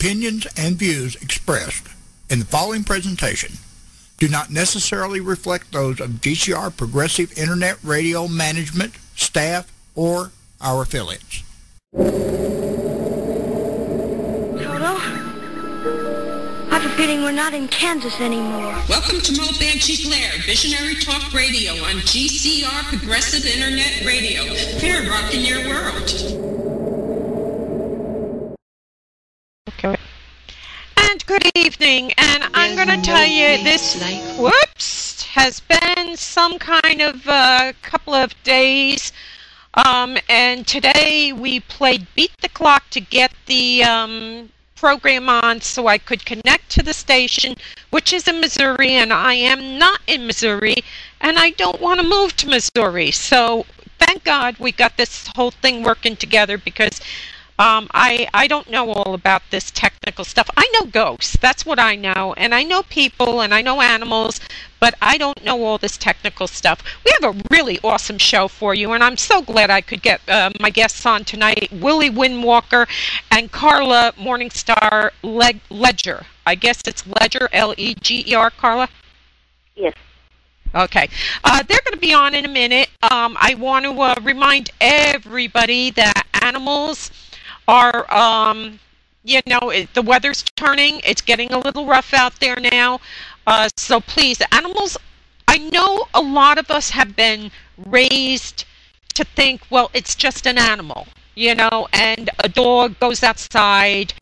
opinions and views expressed in the following presentation do not necessarily reflect those of GCR Progressive Internet Radio Management, staff, or our affiliates. Toto? I have a feeling we're not in Kansas anymore. Welcome to Moe Banshee's Lair, Visionary Talk Radio on GCR Progressive Internet Radio. We're rocking your world. Okay. And good evening, and I'm going to tell you this, whoops, has been some kind of a uh, couple of days, um, and today we played Beat the Clock to get the um, program on so I could connect to the station, which is in Missouri, and I am not in Missouri, and I don't want to move to Missouri. So thank God we got this whole thing working together because um, I, I don't know all about this technical stuff. I know ghosts, that's what I know, and I know people and I know animals, but I don't know all this technical stuff. We have a really awesome show for you, and I'm so glad I could get uh, my guests on tonight Willie Windwalker and Karla Morningstar Leg- Ledger. I guess it's Ledger, L E G E R, Karla? Yes. Okay. Uh, they're going to be on in a minute. Um, I want to uh, remind everybody that animals are, um, you know, it, the weather's turning. It's getting a little rough out there now. Uh, so please, animals, I know a lot of us have been raised to think, well, it's just an animal, you know, and a dog goes outside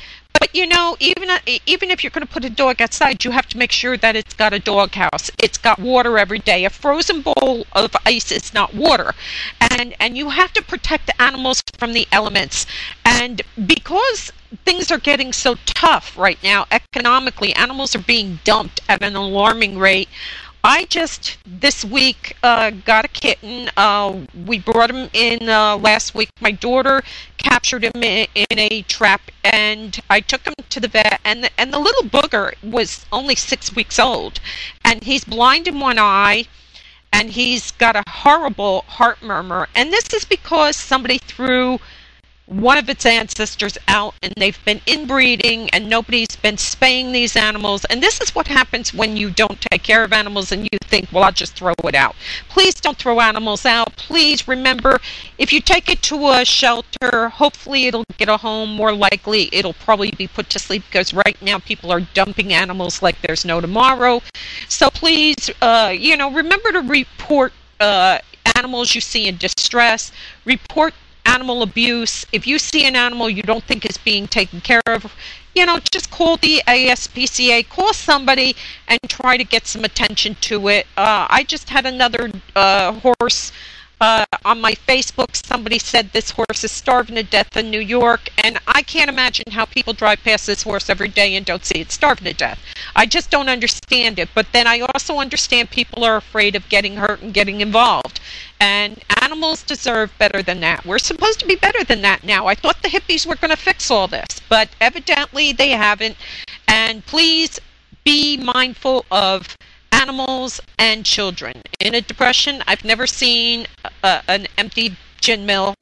but you know, even uh, even if you're going to put a dog outside, you have to make sure that it's got a dog house. It's got water every day. A frozen bowl of ice is not water, and and you have to protect the animals from the elements. And because things are getting so tough right now economically, animals are being dumped at an alarming rate. I just this week uh, got a kitten. Uh, we brought him in uh, last week. My daughter captured him in, in, a trap, and I took him to the vet. and the, And the little booger was only six weeks old, and he's blind in one eye, and he's got a horrible heart murmur. And this is because somebody threw one of its ancestors out and they've been inbreeding and nobody's been spaying these animals. And this is what happens when you don't take care of animals and you think well I'll just throw it out. Please don't throw animals out. Please remember if you take it to a shelter hopefully it'll get a home. More likely it'll probably be put to sleep because right now people are dumping animals like there's no tomorrow. So please uh, you know remember to report uh, animals you see in distress. Report animal abuse, if you see an animal you don't think is being taken care of, you know, just call the ASPCA, call somebody and try to get some attention to it. Uh, I just had another uh, horse uh, on my Facebook, somebody said this horse is starving to death in New York, and I can't imagine how people drive past this horse every day and don't see it starving to death. I just don't understand it. But then I also understand people are afraid of getting hurt and getting involved. And animals deserve better than that. We're supposed to be better than that now. I thought the hippies were going to fix all this, but evidently they haven't. And please be mindful of animals and children. In a depression, I've never seen an empty gin mill.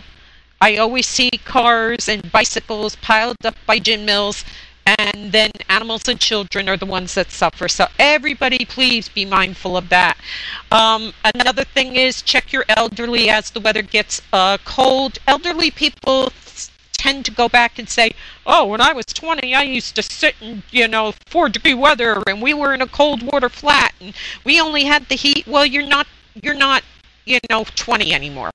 I always see cars and bicycles piled up by gin mills, and then animals and children are the ones that suffer. So everybody, please be mindful of that. Um, another thing is check your elderly as the weather gets uh, cold. Elderly people tend to go back and say, oh, when I was 20, I used to sit in, you know, four degree weather and we were in a cold water flat and we only had the heat. Well, you're not, you're not, you know, 20 anymore.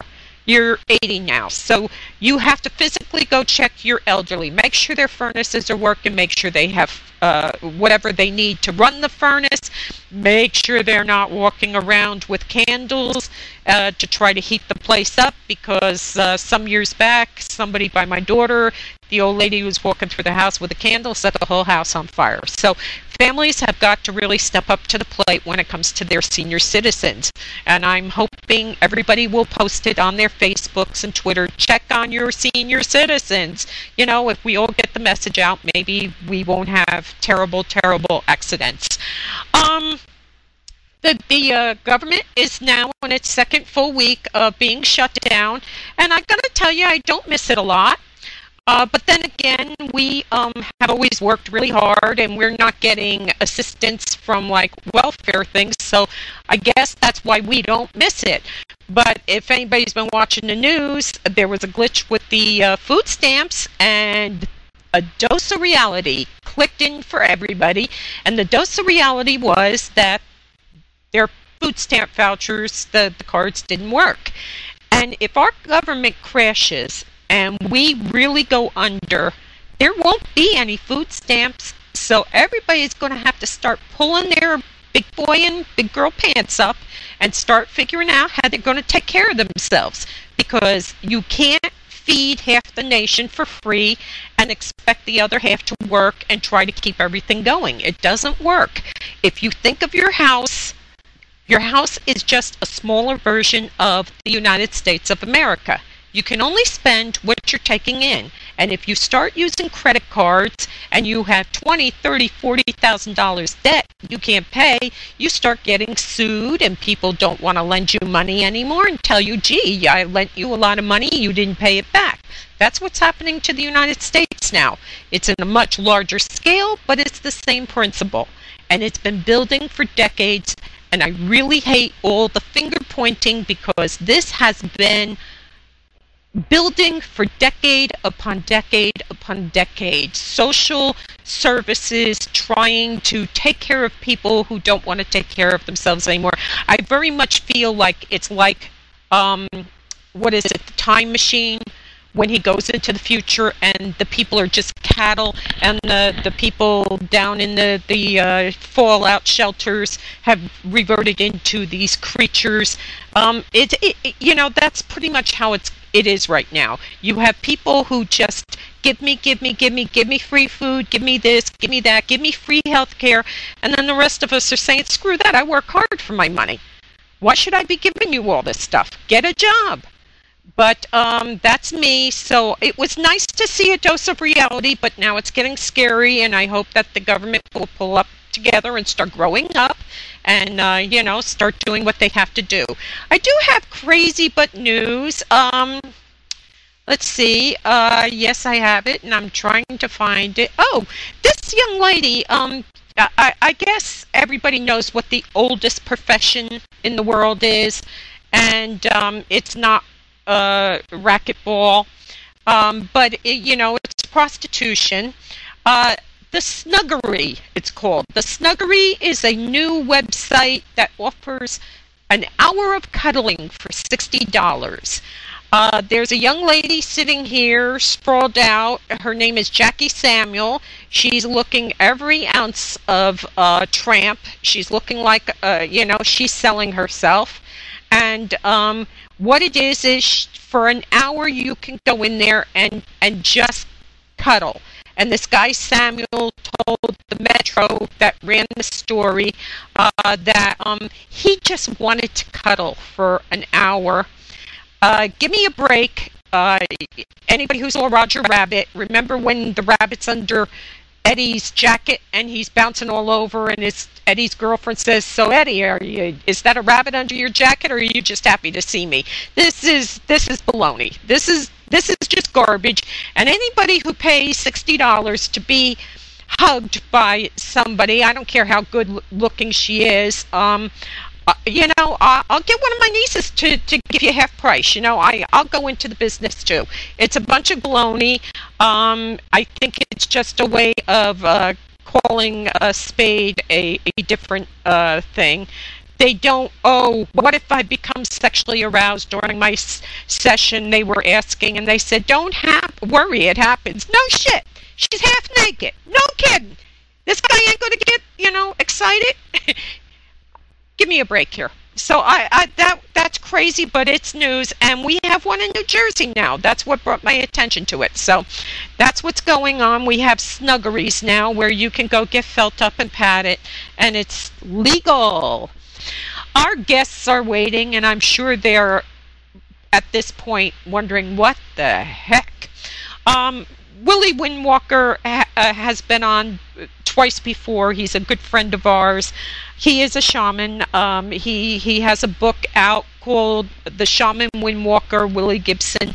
You're 80 now. So you have to physically go check your elderly. Make sure their furnaces are working. Make sure they have uh, whatever they need to run the furnace. Make sure they're not walking around with candles uh, to try to heat the place up because uh, some years back, somebody by my daughter, the old lady was walking through the house with a candle, set the whole house on fire. So families have got to really step up to the plate when it comes to their senior citizens. And I'm hoping everybody will post it on their Facebooks and Twitter. Check on your senior citizens. You know, if we all get the message out, maybe we won't have terrible, terrible accidents. Um, the, the uh, government is now in its second full week of being shut down, and I'm going to tell you, I don't miss it a lot. Uh, but then again, we um, have always worked really hard and we're not getting assistance from like welfare things. So I guess that's why we don't miss it. But if anybody's been watching the news, there was a glitch with the uh, food stamps and a dose of reality clicked in for everybody. And the dose of reality was that their food stamp vouchers, the, the cards didn't work. And if our government crashes and we really go under, there won't be any food stamps. So everybody's going to have to start pulling their big boy and big girl pants up and start figuring out how they're going to take care of themselves because you can't feed half the nation for free and expect the other half to work and try to keep everything going. It doesn't work. If you think of your house, your house is just a smaller version of the United States of America. You can only spend what you're taking in. And if you start using credit cards and you have twenty, thirty, forty thousand dollars debt you can't pay, you start getting sued and people don't want to lend you money anymore and tell you, gee, I lent you a lot of money, you didn't pay it back. That's what's happening to the United States now. It's in a much larger scale, but it's the same principle. And it's been building for decades. And I really hate all the finger pointing because this has been building for decade upon decade upon decade, social services trying to take care of people who don't want to take care of themselves anymore. I very much feel like it's like, um, what is it, the time machine? when he goes into the future and the people are just cattle and the, the people down in the, the uh, fallout shelters have reverted into these creatures. Um, it, it, you know, that's pretty much how it's, it is right now. You have people who just give me, give me, give me, give me free food, give me this, give me that, give me free health care, and then the rest of us are saying, screw that, I work hard for my money. Why should I be giving you all this stuff? Get a job. But um, that's me. So it was nice to see a dose of reality, but now it's getting scary, and I hope that the government will pull up together and start growing up and, uh, you know, start doing what they have to do. I do have crazy but news. Um, let's see. Uh, yes, I have it, and I'm trying to find it. Oh, this young lady, um, I, I guess everybody knows what the oldest profession in the world is, and um, it's not uh, racquetball, um, but it, you know it's prostitution. Uh, the Snuggery, it's called. The Snuggery is a new website that offers an hour of cuddling for sixty dollars. Uh, there's a young lady sitting here, sprawled out. Her name is Jackie Samuel. She's looking every ounce of uh, tramp. She's looking like, uh, you know, she's selling herself. And um, what it is is for an hour you can go in there and and just cuddle. And this guy Samuel told the Metro that ran the story uh, that um, he just wanted to cuddle for an hour. Uh, give me a break. Uh, anybody who saw Roger Rabbit, remember when the rabbit's under Eddie's jacket and he's bouncing all over and his Eddie's girlfriend says, "So Eddie, are you is that a rabbit under your jacket or are you just happy to see me?" This is this is baloney. This is this is just garbage. And anybody who pays $60 to be hugged by somebody, I don't care how good looking she is, um, uh, you know, uh, I'll get one of my nieces to, to give you half price. You know, I, I'll go into the business too. It's a bunch of baloney. Um, I think it's just a way of uh, calling a spade a, a different uh, thing. They don't, oh, what if I become sexually aroused during my session? They were asking, and they said, don't have, worry, it happens. No shit. She's half naked. No kidding. This guy ain't going to get, you know, excited. give me a break here. So I, I that that's crazy, but it's news, and we have one in New Jersey now. That's what brought my attention to it. So that's what's going on. We have snuggeries now where you can go get felt up and patted, and it's legal. Our guests are waiting, and I'm sure they're at this point wondering what the heck. Um, Willie Windwalker ha- uh, has been on twice before. He's a good friend of ours. He is a shaman. Um, he he has a book out called The Shaman Windwalker, Willie Gibson.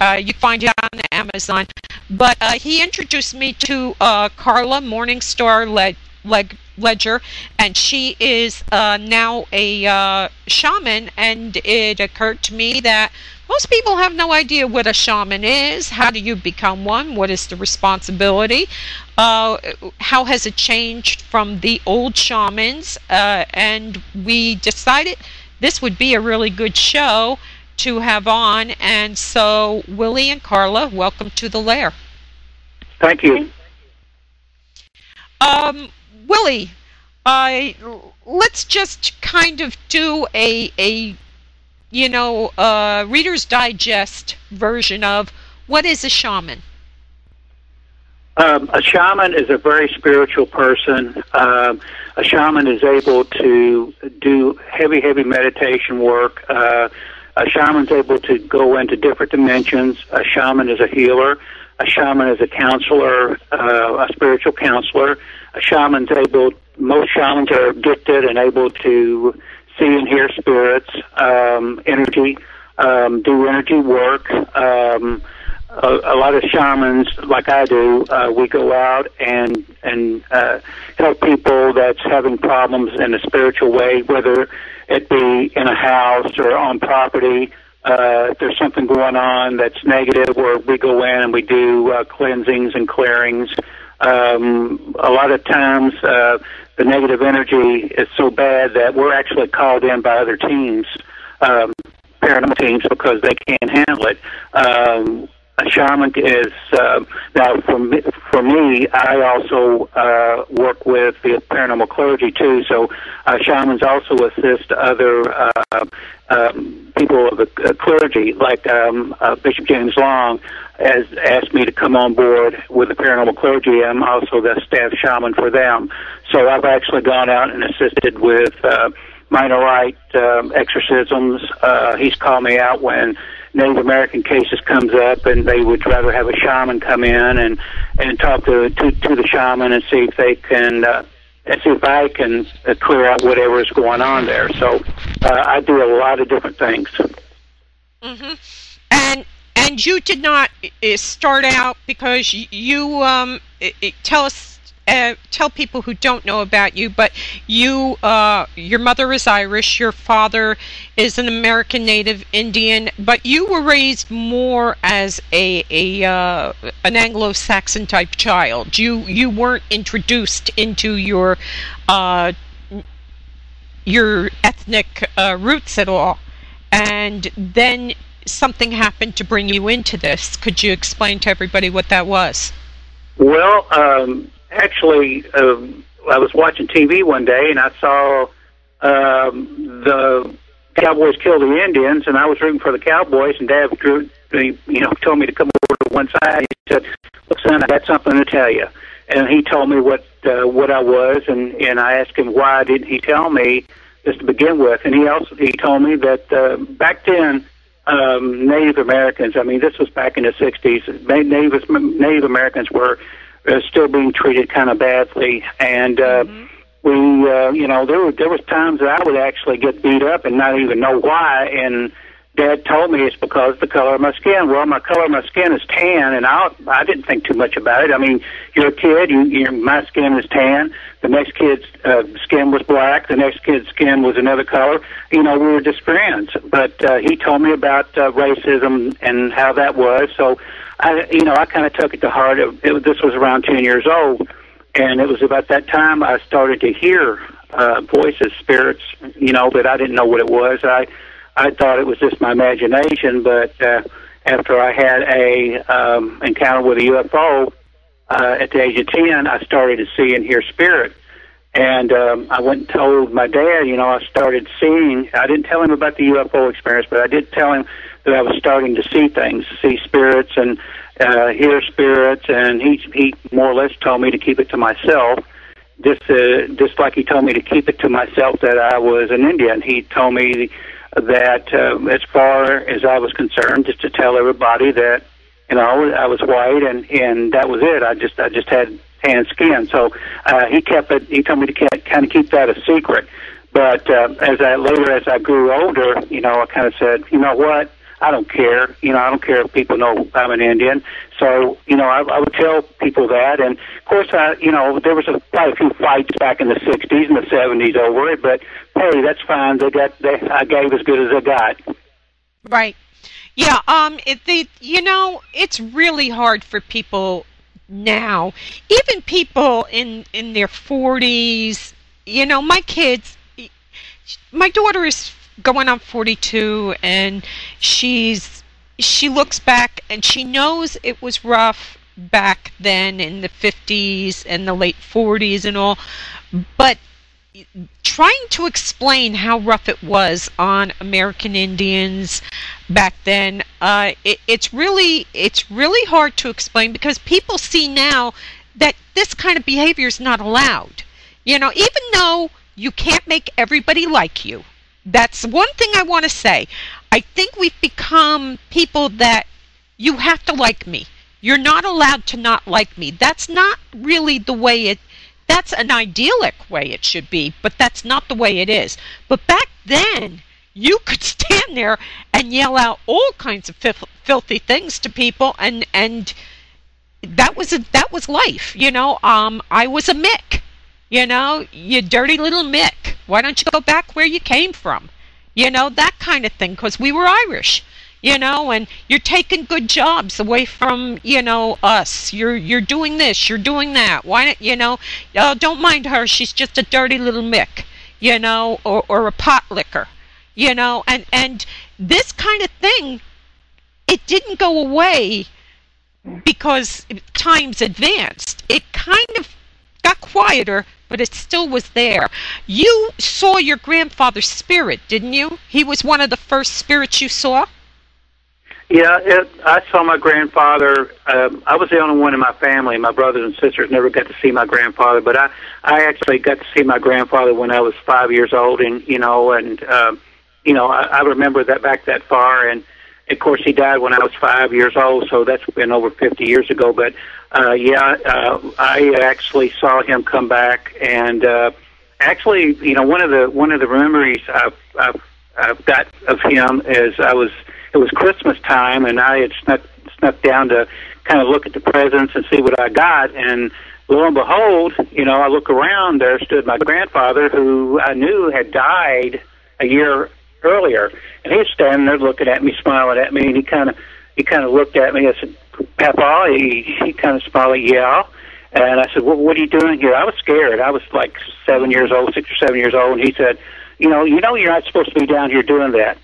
Uh, you find it on Amazon. But uh, he introduced me to uh, Karla Morningstar Led- Leg- Ledger, and she is uh, now a uh, shaman. And it occurred to me that most people have no idea what a shaman is. How do you become one? What is the responsibility? Uh, how has it changed from the old shamans? Uh, and we decided this would be a really good show to have on. And so, Willie and Karla, welcome to the lair. Thank you. Um, Willie, uh, let's just kind of do a a you know uh, Reader's Digest version of what is a shaman. Um, a shaman is a very spiritual person. Um, a shaman is able to do heavy, heavy meditation work. Uh, a shaman's able to go into different dimensions. A shaman is a healer. A shaman is a counselor, uh, a spiritual counselor. A shaman's able, most shamans are gifted and able to see and hear spirits, um, energy, um, do energy work. Um, a, a lot of shamans, like I do, uh, we go out and and uh, help people that's having problems in a spiritual way, whether it be in a house or on property. Uh, if there's something going on that's negative, where we go in and we do uh, cleansings and clearings. Um, a lot of times, uh, the negative energy is so bad that we're actually called in by other teams, um, paranormal teams, because they can't handle it. Um, a shaman is uh, now for me, for me. I also uh, work with the paranormal clergy too. So uh, shamans also assist other uh, um, people of the uh, clergy, like um, uh, Bishop James Long has asked me to come on board with the paranormal clergy. I'm also the staff shaman for them. So I've actually gone out and assisted with. Uh, minor rite um, exorcisms. Uh, he's called me out when Native American cases comes up, and they would rather have a shaman come in and and talk to to, to the shaman and see if they can. Uh, if I can uh, clear out whatever is going on there. So uh, I do a lot of different things. Mm-hmm. And and you did not uh, start out because you um, it tell us uh, tell people who don't know about you, but you, uh, your mother is Irish, your father is an American Native Indian, but you were raised more as a, a uh, an Anglo-Saxon type child. You you weren't introduced into your uh, your ethnic uh, roots at all, and then something happened to bring you into this. Could you explain to everybody what that was? Well, um, actually, um, I was watching TV one day and I saw um, the Cowboys kill the Indians, and I was rooting for the Cowboys. And Dad drew, you know, told me to come over to one side. He said, "Look, son, I got something to tell you." And he told me what uh, what I was, and and I asked him why didn't he tell me just to begin with. And he also he told me that uh, back then um, Native Americans. I mean, this was back in the '60s. Native Native Americans were uh, still being treated kind of badly, and uh, mm-hmm. we, uh, you know, there were there was times that I would actually get beat up and not even know why, and Dad told me it's because of the color of my skin. Well, my color of my skin is tan, and I I didn't think too much about it. I mean, you're a kid, you, you're, my skin is tan. The next kid's uh, skin was black. The next kid's skin was another color. You know, we were just friends. But uh, he told me about uh, racism and how that was. So I, you know, I kind of took it to heart. It, it, this was around 10 years old, and it was about that time I started to hear uh, voices, spirits, you know, but I didn't know what it was. I, I thought it was just my imagination, but uh, after I had a um, encounter with a UFO uh, at the age of 10, I started to see and hear spirit. And um, I went and told my dad, you know, I started seeing, I didn't tell him about the UFO experience, but I did tell him that I was starting to see things, see spirits and uh, hear spirits, and he he more or less told me to keep it to myself. Just uh, just like he told me to keep it to myself that I was an Indian. He told me that uh, as far as I was concerned, just to tell everybody that you know I was white, and and that was it. I just I just had tan skin. So uh, he kept it. He told me to kind of keep that a secret. But uh, as I later, as I grew older, you know, I kind of said, you know what, I don't care. You know, I don't care if people know I'm an Indian. So, you know, I, I would tell people that. And of course, I, you know, there was a, quite a few fights back in the 60s and the 70s over it, but hey, that's fine. They got, they, I gave as good as I got. Right. Yeah, um, it, they, you know, it's really hard for people now, even people in in their 40s. You know, my kids, my daughter is going on 42, and she's she looks back and she knows it was rough back then in the 50s and the late 40s and all, but trying to explain how rough it was on American Indians back then, uh, it, it's really it's really hard to explain because people see now that this kind of behavior is not allowed. You know, even though you can't make everybody like you. That's one thing I want to say. I think we've become people that you have to like me. You're not allowed to not like me. That's not really the way it that's an idyllic way it should be, but that's not the way it is. But back then, you could stand there and yell out all kinds of fif- filthy things to people, and and that was a, that was life. You know, um, I was a Mick. You know, you dirty little Mick. Why don't you go back where you came from? You know, that kind of thing, because we were Irish you know and you're taking good jobs away from you know us you're you're doing this you're doing that why don't you know oh, don't mind her she's just a dirty little mick you know or or a pot licker you know and and this kind of thing it didn't go away because times advanced it kind of got quieter but it still was there you saw your grandfather's spirit didn't you he was one of the first spirits you saw yeah, it, I saw my grandfather. Um, I was the only one in my family. My brothers and sisters never got to see my grandfather, but I, I actually got to see my grandfather when I was five years old, and you know, and uh, you know, I, I remember that back that far, and of course he died when I was five years old, so that's been over 50 years ago. But uh, yeah, uh, I actually saw him come back, and uh, actually, you know, one of the one of the memories I've, I've, I've got of him is I was it was Christmas time, and I had snuck snuck down to kind of look at the presents and see what I got, and lo and behold, you know, I look around. There stood my grandfather, who I knew had died a year earlier, and he was standing there looking at me, smiling at me, and he kind of he kind of looked at me. I said, "Papa," he he kind of smiled, "Yeah." And I said, well, "What are you doing here?" I was scared. I was like seven years old, six or seven years old, and he said, "You know, you know, you're not supposed to be down here doing that."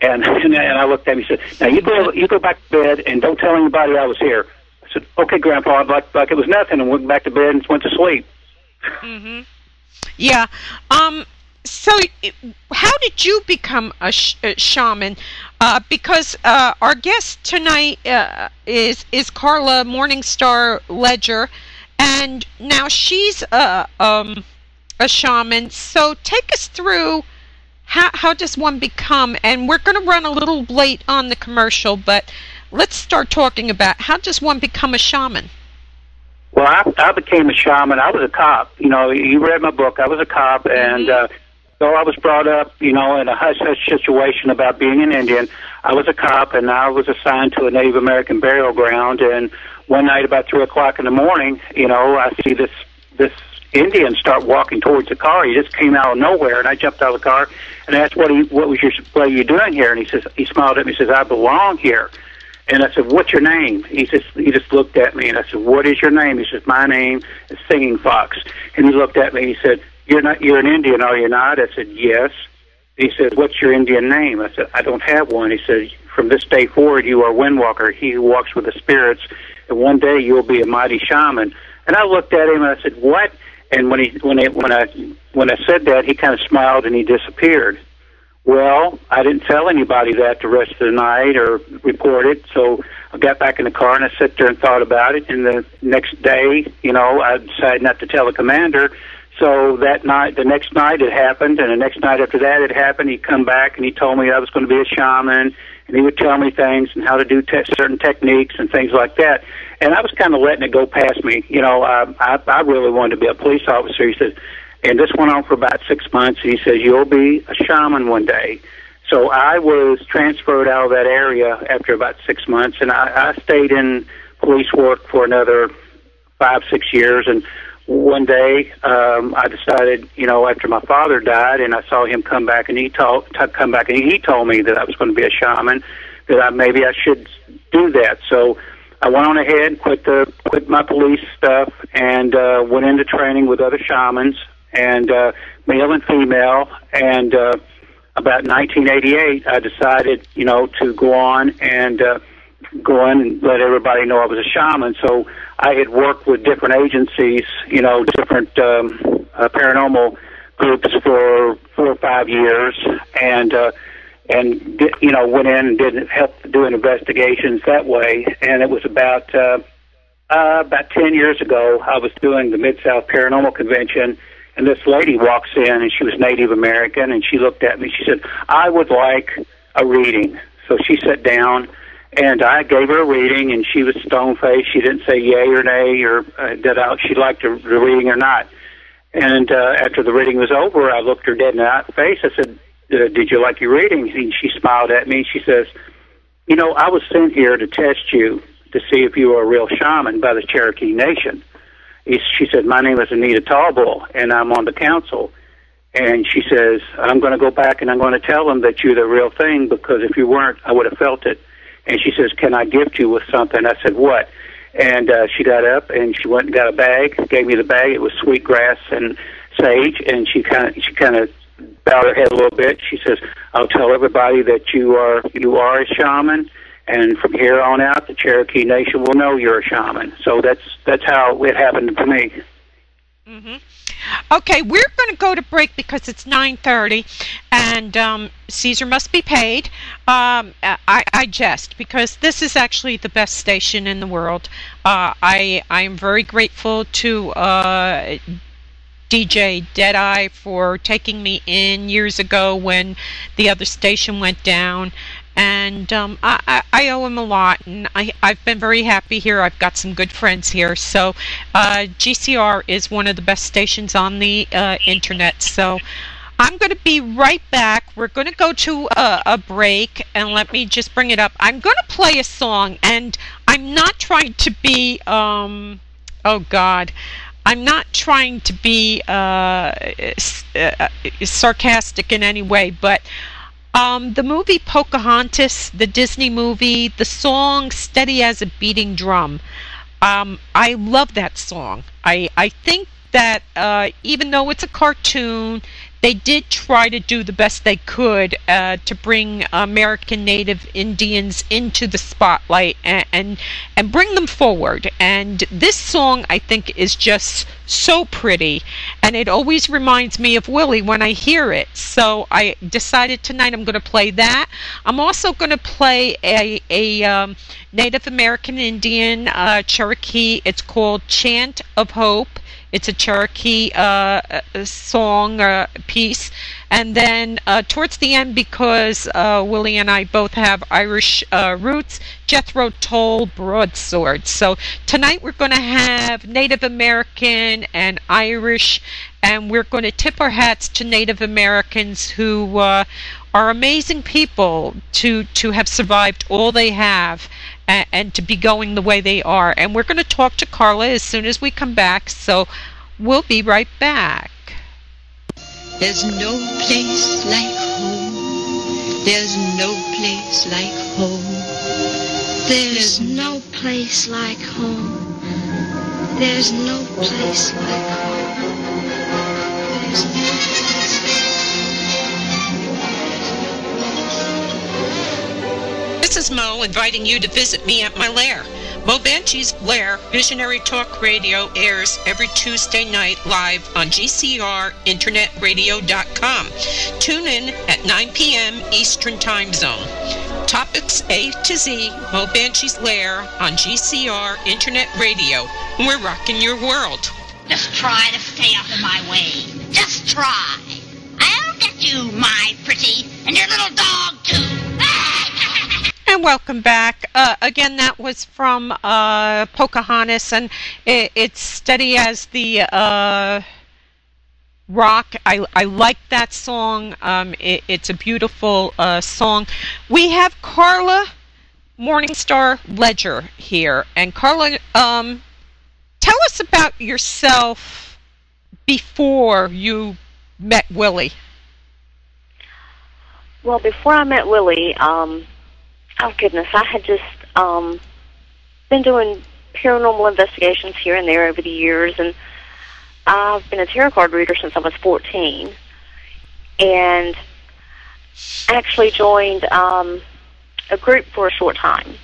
And and, I looked at him. He said, "Now you go you go back to bed and don't tell anybody I was here." I said, "Okay, Grandpa." Like like it was nothing, and went back to bed and went to sleep. Mm-hmm. Yeah. Um. So, how did you become a, sh- a shaman? Uh, because uh, our guest tonight uh, is is Karla Morningstar Ledger, and now she's a um, a shaman. So, take us through how, how does one become, and we're going to run a little late on the commercial, but let's start talking about how does one become a shaman? Well, I, I became a shaman. I was a cop. You know, you read my book. I was a cop, and mm-hmm. So I was brought up, you know, in a hush hush situation about being an Indian. I was a cop, and I was assigned to a Native American burial ground. And one night, about three o'clock in the morning, you know, I see this this Indians start walking towards the car. He just came out of nowhere, and I jumped out of the car and asked, "What? Are what was your? What are you doing here?" And he says, he smiled at me. He says, "I belong here." And I said, "What's your name?" He just he just looked at me, and I said, "What is your name?" He says, "My name is Singing Fox." And he looked at me. He said, "You're not. You're an Indian, are you not?" I said, "Yes." He said, "What's your Indian name?" I said, "I don't have one." He said, "From this day forward, you are Windwalker, he who walks with the spirits, and one day you will be a mighty shaman." And I looked at him and I said, "What?" And when he when he, when I when I said that, he kind of smiled and he disappeared. Well, I didn't tell anybody that the rest of the night or report it. So I got back in the car and I sat there and thought about it. And the next day, you know, I decided not to tell the commander. So that night, the next night it happened, and the next night after that it happened. He come back and he told me I was going to be a shaman, and he would tell me things and how to do te- certain techniques and things like that and I was kind of letting it go past me. You know, uh, I I really wanted to be a police officer. He said, and this went on for about six months. And he says, "You'll be a shaman one day." So I was transferred out of that area after about six months, and I, I stayed in police work for another five, six years. And one day, um, I decided, you know, after my father died, and I saw him come back, and he told, come back, and he told me that I was going to be a shaman, that I maybe I should do that. So I went on ahead, quit the quit my police stuff, and uh, went into training with other shamans, and uh, male and female, and uh, about 1988, I decided, you know, to go on and uh, go in and let everybody know I was a shaman. So I had worked with different agencies, you know, different um, uh, paranormal groups for four or five years, and uh, and you know went in and did help doing investigations that way. And it was about uh, uh, about ten years ago. I was doing the Mid South Paranormal Convention and this lady walks in, and she was Native American, and she looked at me. She said, "I would like a reading." So she sat down, and I gave her a reading, and she was stone faced. She didn't say yay or nay or uh, that out she liked the, reading or not. And uh, after the reading was over, I looked her dead in the face. I said, uh, "Did you like your reading?" And she smiled at me. She says, "You know, I was sent here to test you to see if you were a real shaman by the Cherokee Nation." she said, "My name is Anita Tallbull, and I'm on the council." And she says, "I'm going to go back and I'm going to tell them that you're the real thing because if you weren't, I would have felt it." And she says, "Can I gift you with something?" I said, "What?" And uh, she got up and she went and got a bag, gave me the bag. It was sweet grass and sage, and she kind of she kind of bowed her head a little bit. She says, "I'll tell everybody that you are you are a shaman." and from here on out, the Cherokee Nation will know you're a shaman. So that's that's how it happened to me. Mm-hmm. Okay, we're going to go to break because it's 9:30, and um, Caesar must be paid. Um, I, I jest because this is actually the best station in the world. Uh, I I am very grateful to. Uh, DJ Deadeye for taking me in years ago when the other station went down and um, I, I, owe him a lot, and I, I've been very happy here. I've got some good friends here, so uh, GCR is one of the best stations on the uh, internet. So I'm going to be right back. We're going to go to a, a, break, and let me just bring it up. I'm going to play a song, and I'm not trying to be, um, oh God. I'm not trying to be uh, uh sarcastic in any way, but um, the movie Pocahontas, the Disney movie, the song Steady as a Beating Drum. Um, I love that song. I, I think that uh, even though it's a cartoon, they did try to do the best they could uh, to bring American Native Indians into the spotlight and, and, and bring them forward. And this song, I think, is just so pretty, and it always reminds me of Willie when I hear it. So I decided tonight I'm going to play that. I'm also going to play a, a um, Native American Indian uh, Cherokee. It's called Chant of Hope. It's a Cherokee uh, song uh, piece. And then uh, towards the end, because uh, Willie and I both have Irish uh, roots, Jethro Tull Broadsword. So tonight we're going to have Native American and Irish, and we're going to tip our hats to Native Americans who uh, are amazing people to to have survived all they have and, and to be going the way they are. And we're going to talk to Karla as soon as we come back. So we'll be right back. There's no place like home. There's no place like home. There's no place like home. There's no place like home. There's no place like home. This is Moe inviting you to visit me at my lair. Moe Banshee's Lair Visionary Talk Radio airs every Tuesday night live on GCRInternetRadio.com. Tune in at 9 p.m. Eastern Time Zone. Topics A to Z, Moe Banshee's Lair on GCR Internet Radio. We're rocking your world. Just try to stay out of my way. Just try. I'll get you, my pretty, and your little dog, too. And welcome back. Uh, again, that was from uh, Pocahontas, and it, it's steady as the uh, rock. I, I like that song. Um, it, it's a beautiful uh, song. We have Karla Morningstar Ledger here. And Karla, um, tell us about yourself before you met Willie. Well, before I met Willie, um, oh goodness, I had just um, been doing paranormal investigations here and there over the years, and I've been a tarot card reader since I was 14, and actually joined um, a group for a short time.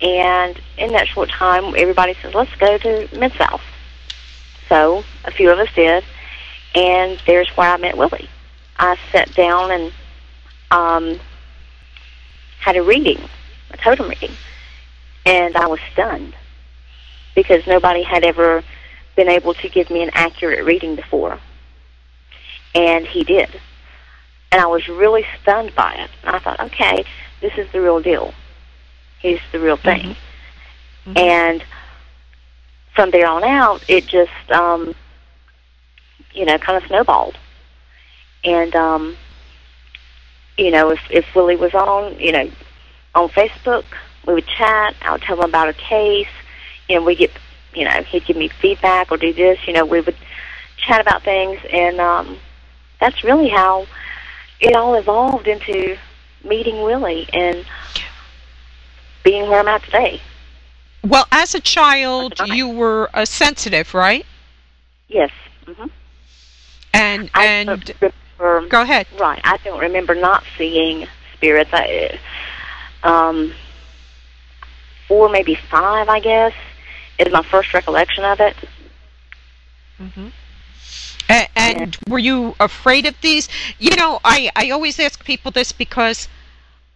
And in that short time, everybody says, let's go to Mid South. So a few of us did, and there's where I met Willie. I sat down and um, had a reading, a totem reading, and I was stunned because nobody had ever been able to give me an accurate reading before. And he did. And I was really stunned by it. And I thought, okay, this is the real deal. He's the real thing. Mm-hmm. Mm-hmm. And from there on out, it just, um, you know, kind of snowballed. And, um, you know, if, if Willie was on, you know, on Facebook, we would chat. I would tell him about a case. You know, we get you know, he'd give me feedback or do this. You know, we would chat about things, and um, that's really how it all evolved into meeting Willie and being where I'm at today. Well, as a child, you were a sensitive, right? Yes. Mm-hmm. And and remember, go ahead. Right. I don't remember not seeing spirits. I, um, four, maybe five, I guess is my first recollection of it. Mm-hmm. And, and were you afraid of these? You know, I, I always ask people this because,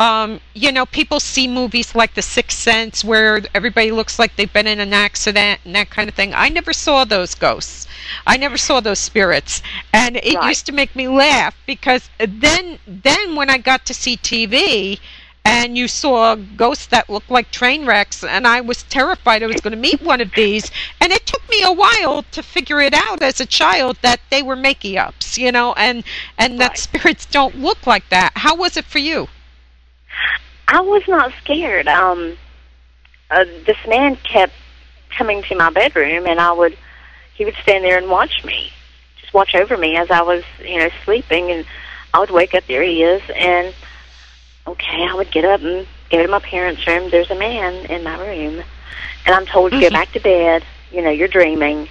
um, you know, people see movies like The Sixth Sense where everybody looks like they've been in an accident and that kind of thing. I never saw those ghosts. I never saw those spirits, and it right. used to make me laugh because then, then when I got to see TV, and you saw ghosts that looked like train wrecks and I was terrified I was going to meet one of these and it took me a while to figure it out as a child that they were makey ups you know and and that spirits don't look like that how was it for you I was not scared um uh, this man kept coming to my bedroom and I would he would stand there and watch me just watch over me as I was you know sleeping and I would wake up there he is and okay, I would get up and go to my parents' room. There's a man in my room. And I'm told, mm-hmm. go back to bed. You know, you're dreaming.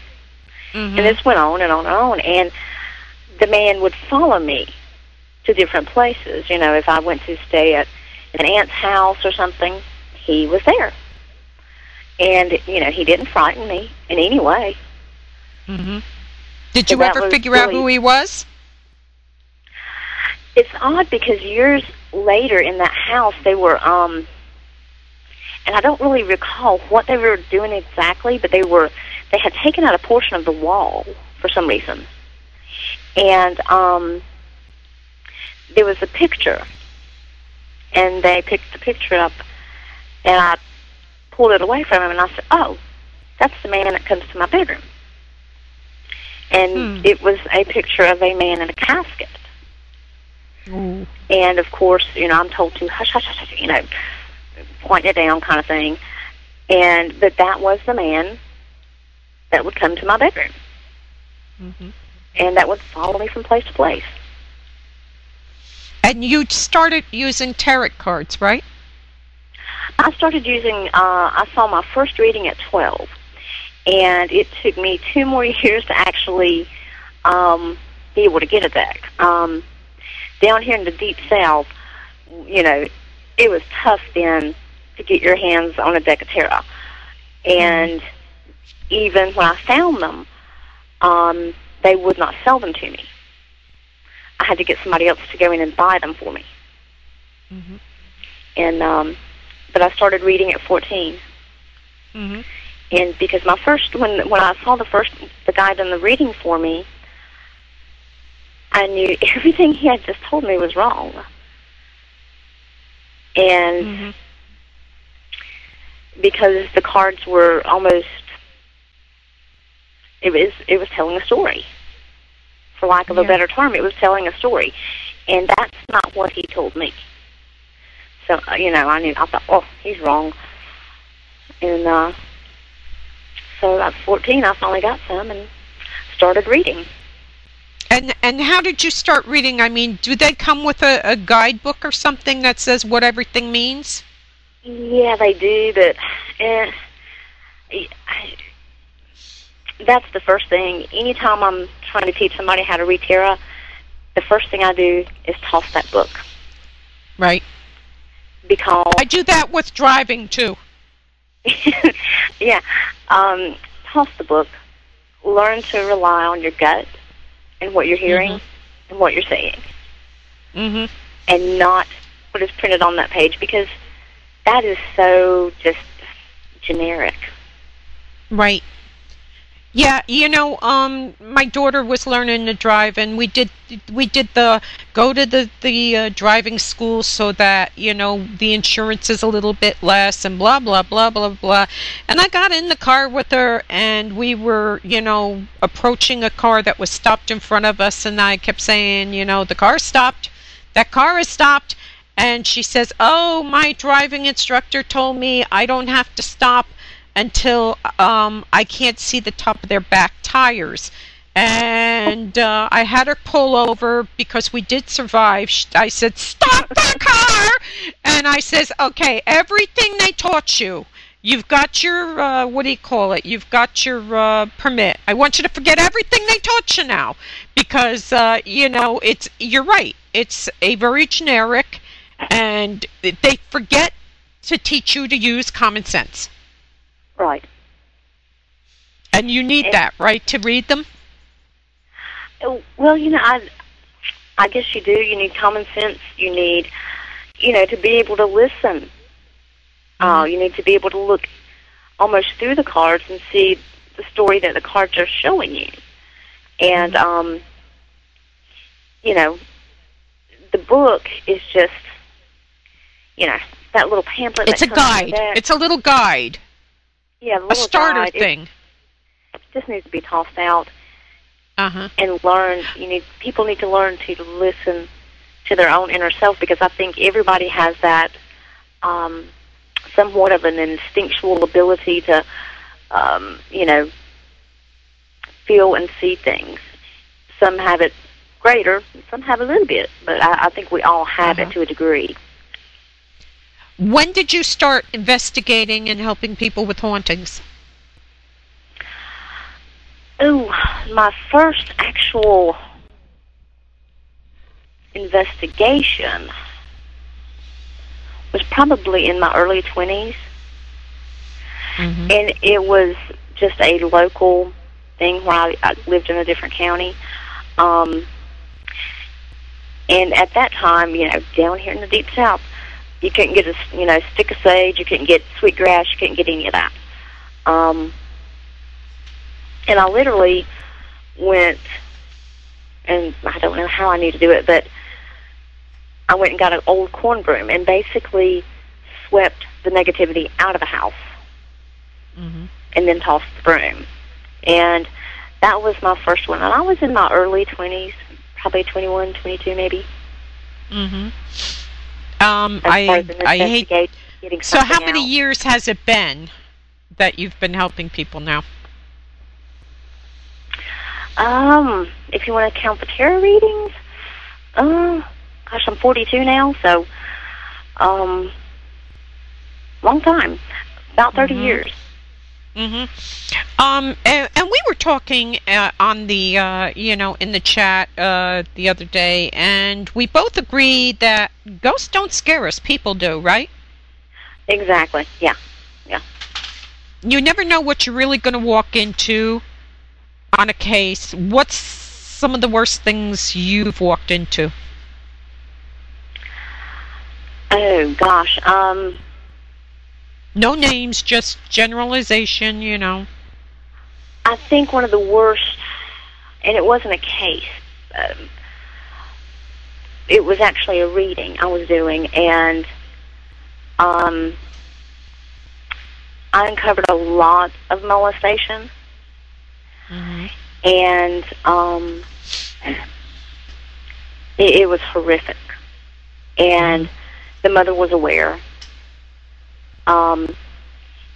Mm-hmm. And this went on and on and on. And the man would follow me to different places. You know, if I went to stay at an aunt's house or something, he was there. And, you know, he didn't frighten me in any way. Mm-hmm. Did so you ever figure really, out who he was? It's odd because years later in that house they were um and I don't really recall what they were doing exactly, but they were they had taken out a portion of the wall for some reason. And um there was a picture and they picked the picture up and I pulled it away from him and I said, Oh, that's the man that comes to my bedroom. And hmm. it was a picture of a man in a casket. Mm. And of course, you know, I'm told to hush, hush, hush, you know, point it down kind of thing. And that that was the man that would come to my bedroom. Mm-hmm. And that would follow me from place to place. And you started using tarot cards, right? I started using, uh, I saw my first reading at 12. And it took me two more years to actually um, be able to get a deck. Um, down here in the deep south, you know, it was tough then to get your hands on a deck of tarot. And even when I found them, um, they would not sell them to me. I had to get somebody else to go in and buy them for me. Mm-hmm. And um, but I started reading at 14. Mm-hmm. And because my first when when I saw the first the guy done the reading for me, I knew everything he had just told me was wrong. And mm-hmm. because the cards were almost it was it was telling a story. For lack of Yeah. a better term. It was telling a story, and that's not what he told me. So uh, you know, I knew. I thought, oh, he's wrong. And uh, so was 14. I finally got some and started reading. And and how did you start reading? I mean, do they come with a, a guidebook or something that says what everything means? Yeah, they do, but eh, I, that's the first thing. Anytime I'm trying to teach somebody how to read tarot, the first thing I do is toss that book Right. because I do that with driving too. yeah, um, toss the book. Learn to rely on your gut and what you're hearing and what you're saying, Mhm. and not what is printed on that page because that is so just generic. Right. Yeah, you know, um, my daughter was learning to drive, and we did we did the go to the the uh, driving school so that you know the insurance is a little bit less, and blah blah blah blah blah. And I got in the car with her, and we were you know approaching a car that was stopped in front of us, and I kept saying, you know, the car stopped, that car is stopped, and she says, oh, my driving instructor told me I don't have to stop until um, I can't see the top of their back tires. And uh, I had her pull over because we did survive. I said, Stop the car! And I says, Okay, everything they taught you. You've got your, uh, what do you call it? You've got your uh, permit. I want you to forget everything they taught you now. Because, uh, you know, it's, you're right. It's a very generic, and they forget to teach you to use common sense. Right. And you need And- that, right, to read them? Oh, Well, you know, I, I guess you do. You need common sense. You need, you know, to be able to listen. Uh, you need to be able to look almost through the cards and see the story that the cards are showing you. And, um, you know, the book is just, you know, that little pamphlet. It's a guide. It's a little guide, yeah, the a starter guide. It thing. just needs to be tossed out. Uh huh. and learn you need people need to learn to listen to their own inner self because I think everybody has that um somewhat of an instinctual ability to um you know feel and see things. Some have it greater, some have a little bit, but I, I think we all have Uh-huh. it to a degree. When did you start investigating and helping people with hauntings? Ooh, my first actual investigation was probably in my early 20s, Mm-hmm. and it was just a local thing where I, I lived in a different county. Um, and at that time, you know, down here in the deep south, you couldn't get a s- you know stick of sage, you couldn't get sweet grass, you couldn't get any of that. Um, and I literally went, and I don't know how I need to do it, but I went and got an old corn broom and basically swept the negativity out of the house Mm-hmm. and then tossed the broom. And that was my first one. And I was in my early 20s, probably 21, 22 maybe. Mm-hmm. Um, I I hate. getting So, how many out. years has it been that you've been helping people now? Um, if you want to count the tarot readings, uh, gosh, I'm 42 now, so, um, long time, about 30 Mhm. years. Mm-hmm. Um, and, and we were talking uh, on the, uh, you know, in the chat uh, the other day, and we both agreed that ghosts don't scare us. People do, right? Exactly. Yeah. You never know what you're really going to walk into on a case. What's some of the worst things you've walked into? Oh gosh. Um, No names, just generalization, you know. I think one of the worst, and it wasn't a case. Um, it was actually a reading I was doing, and um, I uncovered a lot of molestation. Mm-hmm. and um, it, it was horrific, and the mother was aware. Um,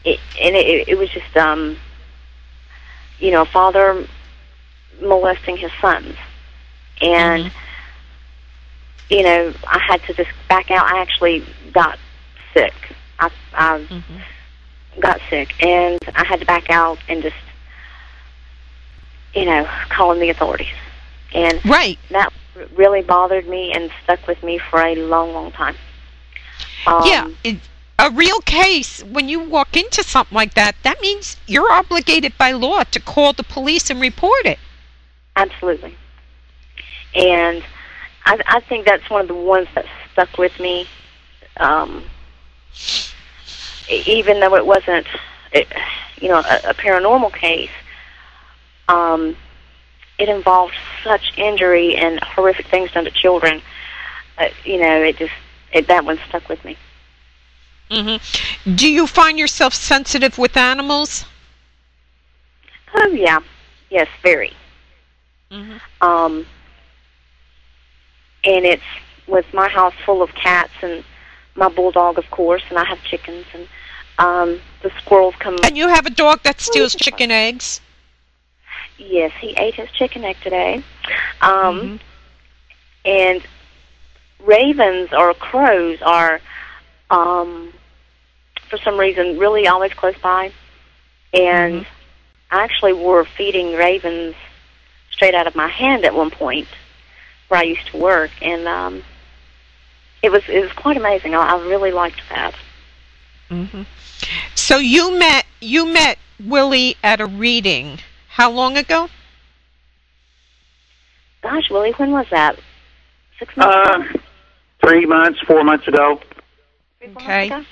it, and it, it was just um, you know, a father molesting his sons, and you know, I had to just back out. I actually got sick. I, I Mm-hmm. got sick, and I had to back out and just, you know, calling the authorities. And Right. that really bothered me and stuck with me for a long, long time. Um, yeah. It, a real case, when you walk into something like that, that means you're obligated by law to call the police and report it. Absolutely. And I, I think that's one of the ones that stuck with me. Um, even though it wasn't, it, you know, a, a paranormal case, um, it involved such injury and horrific things done to children. Uh, you know, it just it, that one stuck with me. Hmm Do you find yourself sensitive with animals? Oh yeah, yes, very. Mhm. Um, and it's with my house full of cats and my bulldog, of course, and I have chickens and um, the squirrels come. And you have a dog that steals chicken eggs? Yes, he ate his chicken egg today. Um, And ravens or crows are, um, for some reason, really always close by. And I actually were feeding ravens straight out of my hand at one point where I used to work, and um, it was it was quite amazing. I, I really liked that. hmm So you met you met Willie at a reading. How long ago? Gosh, Willie, when was that? Six months Uh, ago? three months, four months ago. Three, four okay.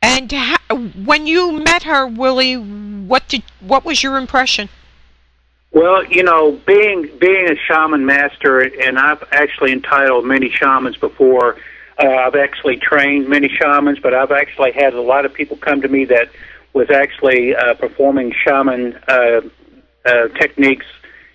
And ha- when you met her, Willie, what did what was your impression? Well, you know, being being a shaman master, and I've actually entitled many shamans before. Uh, I've actually trained many shamans, but I've actually had a lot of people come to me that was actually uh, performing shaman uh, uh, techniques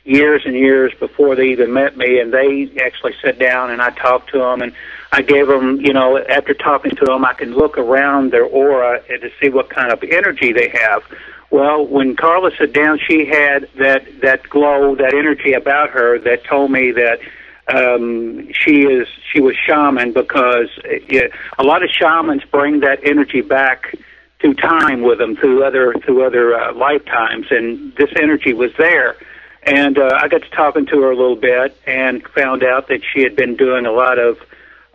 years and years before they even met me, and they actually sat down and I talked to them, and I gave them, you know, after talking to them, I can look around their aura and to see what kind of energy they have. Well, when Karla sat down, she had that that glow, that energy about her that told me that um, she is she was shaman because uh, a lot of shamans bring that energy back through time with them through other through other uh, lifetimes, and this energy was there. And uh, I got to talking to her a little bit and found out that she had been doing a lot of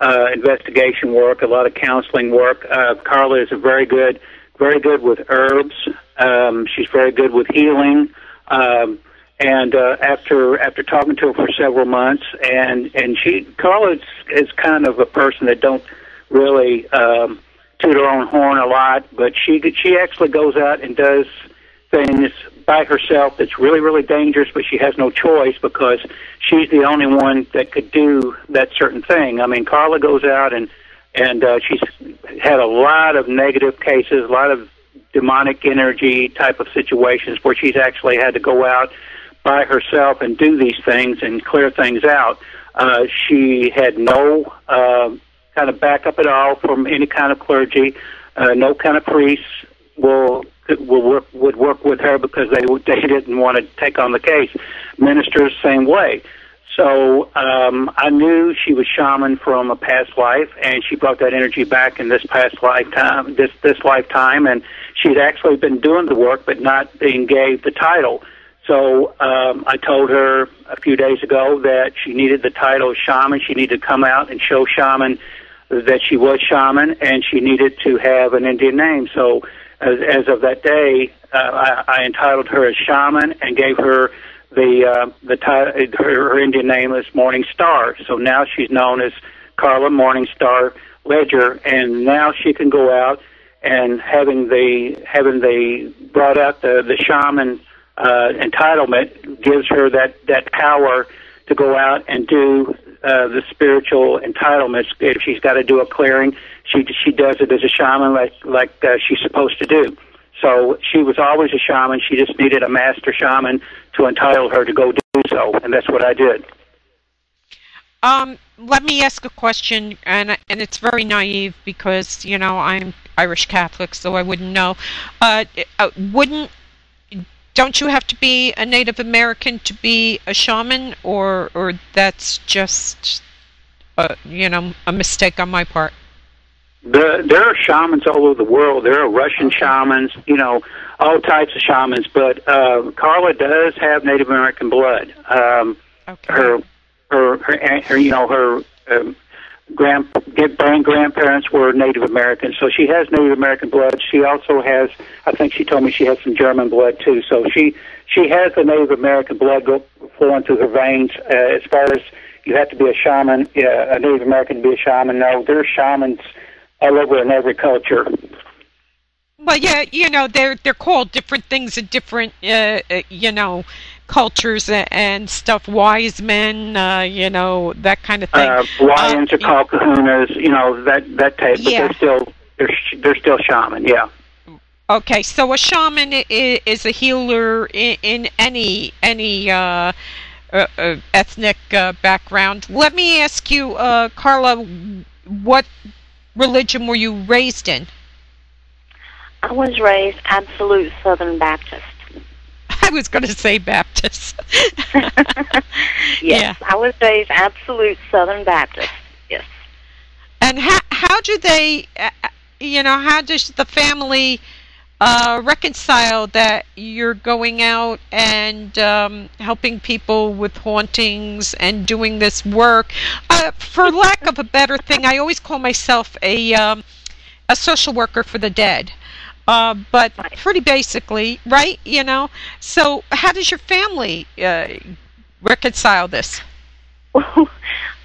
uh, investigation work, a lot of counseling work. Uh, Karla is a very good, very good with herbs. Um, she's very good with healing. Um, and uh, after after talking to her for several months, and and she Karla is, is kind of a person that don't really um, toot her own horn a lot, but she she actually goes out and does things by herself that's really really dangerous, but she has no choice because she's the only one that could do that certain thing. I mean, Karla goes out and and uh, she's had a lot of negative cases, a lot of demonic energy type of situations where she's actually had to go out by herself and do these things and clear things out. Uh, she had no uh, kind of backup at all from any kind of clergy. Uh, no kind of priests will will work would work with her because they they didn't want to take on the case. Ministers same way. So um, I knew she was shaman from a past life, and she brought that energy back in this past lifetime, this this lifetime, and she'd actually been doing the work, but not being gave the title. So um, I told her a few days ago that she needed the title of shaman. She needed to come out and show shaman that she was shaman, and she needed to have an Indian name. So as, as of that day, uh, I, I entitled her as shaman and gave her the uh, the ti- her, her Indian name is Morning Star. So now she's known as Carla Morning Star Ledger, and now she can go out and having the having the brought out the the shaman uh, entitlement gives her that that power to go out and do uh, the spiritual entitlements. If she's got to do a clearing, she she does it as a shaman, like like uh, she's supposed to do. So she was always a shaman. She just needed a master shaman to entitle her to go do so, and that's what I did. Um, let me ask a question, and and it's very naive because you know I'm Irish Catholic, so I wouldn't know. Uh, uh, wouldn't don't you have to be a Native American to be a shaman, or or that's just uh, you know a mistake on my part? The, there are shamans all over the world. There are Russian shamans, you know, all types of shamans. But uh, Karla does have Native American blood. Um, Okay. her, her, her, her, you know, her um, grand, grand grandparents were Native Americans, so she has Native American blood. She also has, I think she told me she has some German blood too. So she she has the Native American blood go, flowing through her veins. Uh, as far as you have to be a shaman, yeah, a Native American to be a shaman. No, there are shamans all over in every culture. Well, yeah, you know they're they're called different things in different uh, uh, you know cultures and stuff. Wise men, uh, you know that kind of thing. Uh, lions Uh, are called kahunas, you know that that type. But Yeah. they're still they're sh- they're still shaman. Yeah. Okay, so a shaman is, is a healer in, in any any uh, uh, uh, ethnic uh, background. Let me ask you, uh, Karla, what religion were you raised in? I was raised absolute Southern Baptist. I was going to say Baptist. yes, I was raised absolute Southern Baptist. Yes. And how how do they, uh, uh, you know, how does the family uh, reconcile that you're going out and um, helping people with hauntings and doing this work? Uh, for lack of a better thing, I always call myself a um, a social worker for the dead. Uh, but pretty basically, right? You know. So, how does your family uh, reconcile this?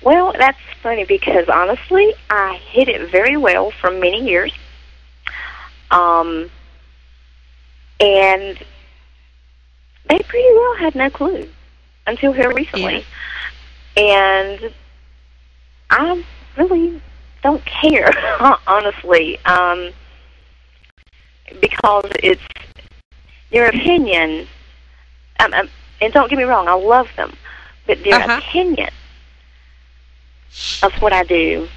well, that's funny because honestly, I hid it very well for many years. Um, and they pretty well had no clue until here recently. And I really don't care, honestly, um, because it's their opinion. Um, um, and don't get me wrong, I love them, but their Uh-huh. opinion of what I do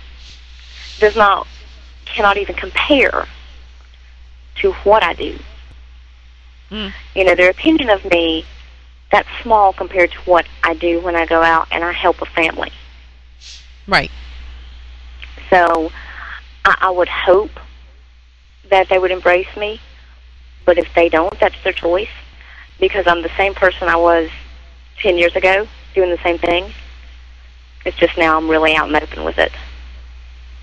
does not cannot even compare to what I do. Mm. You know, their opinion of me that's small compared to what I do when I go out and I help a family. Right. So I, I would hope that they would embrace me, but if they don't, that's their choice because I'm the same person I was 10 years ago doing the same thing. It's just now I'm really out and open with it.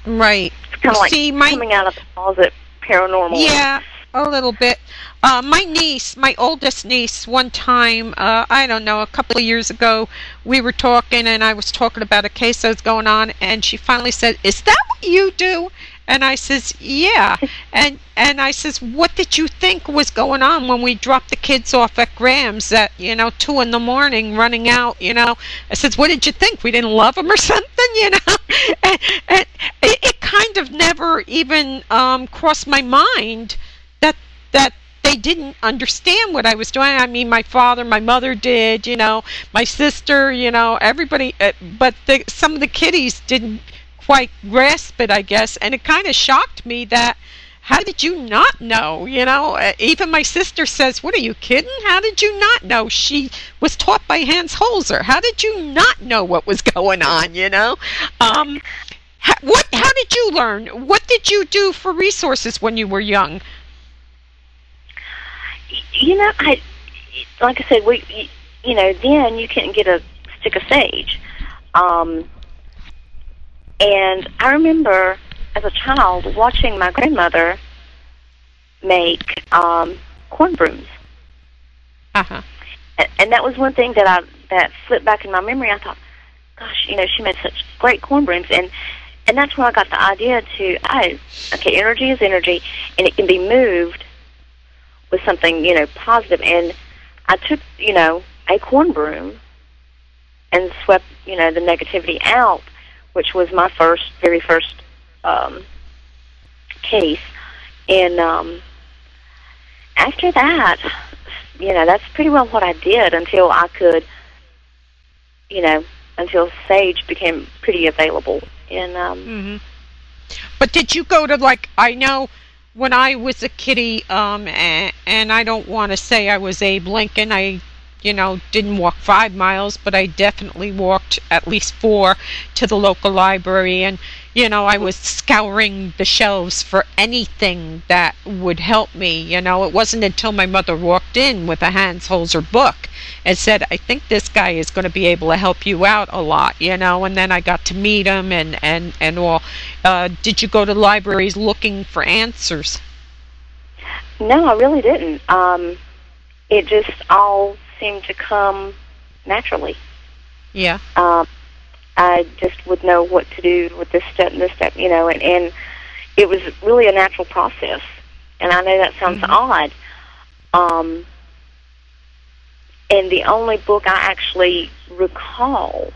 Right. It's kind of like See, my coming out of the closet paranormal. Yeah, a little bit. Uh, my niece, my oldest niece, one time, uh, I don't know, a couple of years ago, we were talking and I was talking about a case that was going on, and she finally said, "Is that what you do?" And I says, "Yeah." and and I says, "What did you think was going on when we dropped the kids off at Graham's at you know two in the morning, running out? You know?" I says, "What did you think? We didn't love them or something?" You know? and, and it, it kind of never even um, crossed my mind that they didn't understand what I was doing. I mean, my father, my mother did, you know, my sister, you know, everybody, uh, but the, some of the kiddies didn't quite grasp it, I guess, and it kind of shocked me that. How did you not know? You know, uh, even my sister says, "What are you kidding? How did you not know?" She was taught by Hans Holzer. How did you not know what was going on? You know, um, ha- what? How did you learn? What did you do for resources when you were young? You know, I like I said, we you, know, then you couldn't get a stick of sage. Um, and I remember as a child watching my grandmother make um, corn brooms. Uh huh. and, and that was one thing that I that slipped back in my memory. I thought, gosh, you know, she made such great corn brooms, and and that's where I got the idea to, oh, okay, energy is energy, and it can be moved with something, you know, positive. And I took, you know, a corn broom and swept, you know, the negativity out, which was my first, very first um, case, and um, after that you know, that's pretty well what I did until I could you know, until Sage became pretty available. And um, hmm But did you go to like I know when I was a kitty, um, and, and I don't want to say I was Abe Lincoln. I, you know, didn't walk five miles, but I definitely walked at least four to the local library, and you know, I was scouring the shelves for anything that would help me. You know, it wasn't until my mother walked in with a Hans Holzer book and said, I think this guy is going to be able to help you out a lot, you know, and then I got to meet him and, and, and all. Uh, did you go to libraries looking for answers? no, I really didn't. Um, it just all seemed to come naturally. Yeah. um, I just would know what to do with this step and this step, you know, and, and it was really a natural process. And I know that sounds Mhm. odd. Um, and the only book I actually recall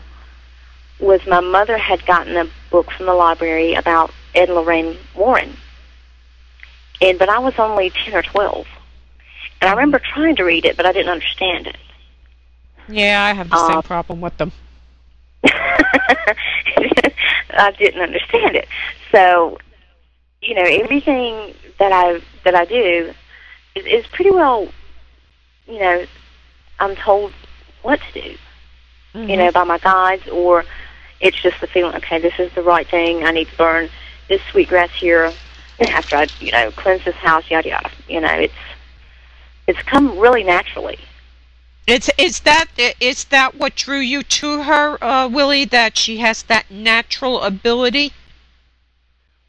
was my mother had gotten a book from the library about Ed and Lorraine Warren. And but I was only ten or twelve. And I remember trying to read it, but I didn't understand it. Yeah, I have the same Uh, problem with them. I didn't understand it. So, you know, everything that I that I do is, is pretty well, you know, I'm told what to do. You know, mm-hmm. by my guides, or it's just the feeling. Okay, this is the right thing. I need to burn this sweetgrass here after I, you know, cleanse this house. Yada yada. You know, it's it's come really naturally. It's is that is that what drew you to her, uh, Willie? That she has that natural ability.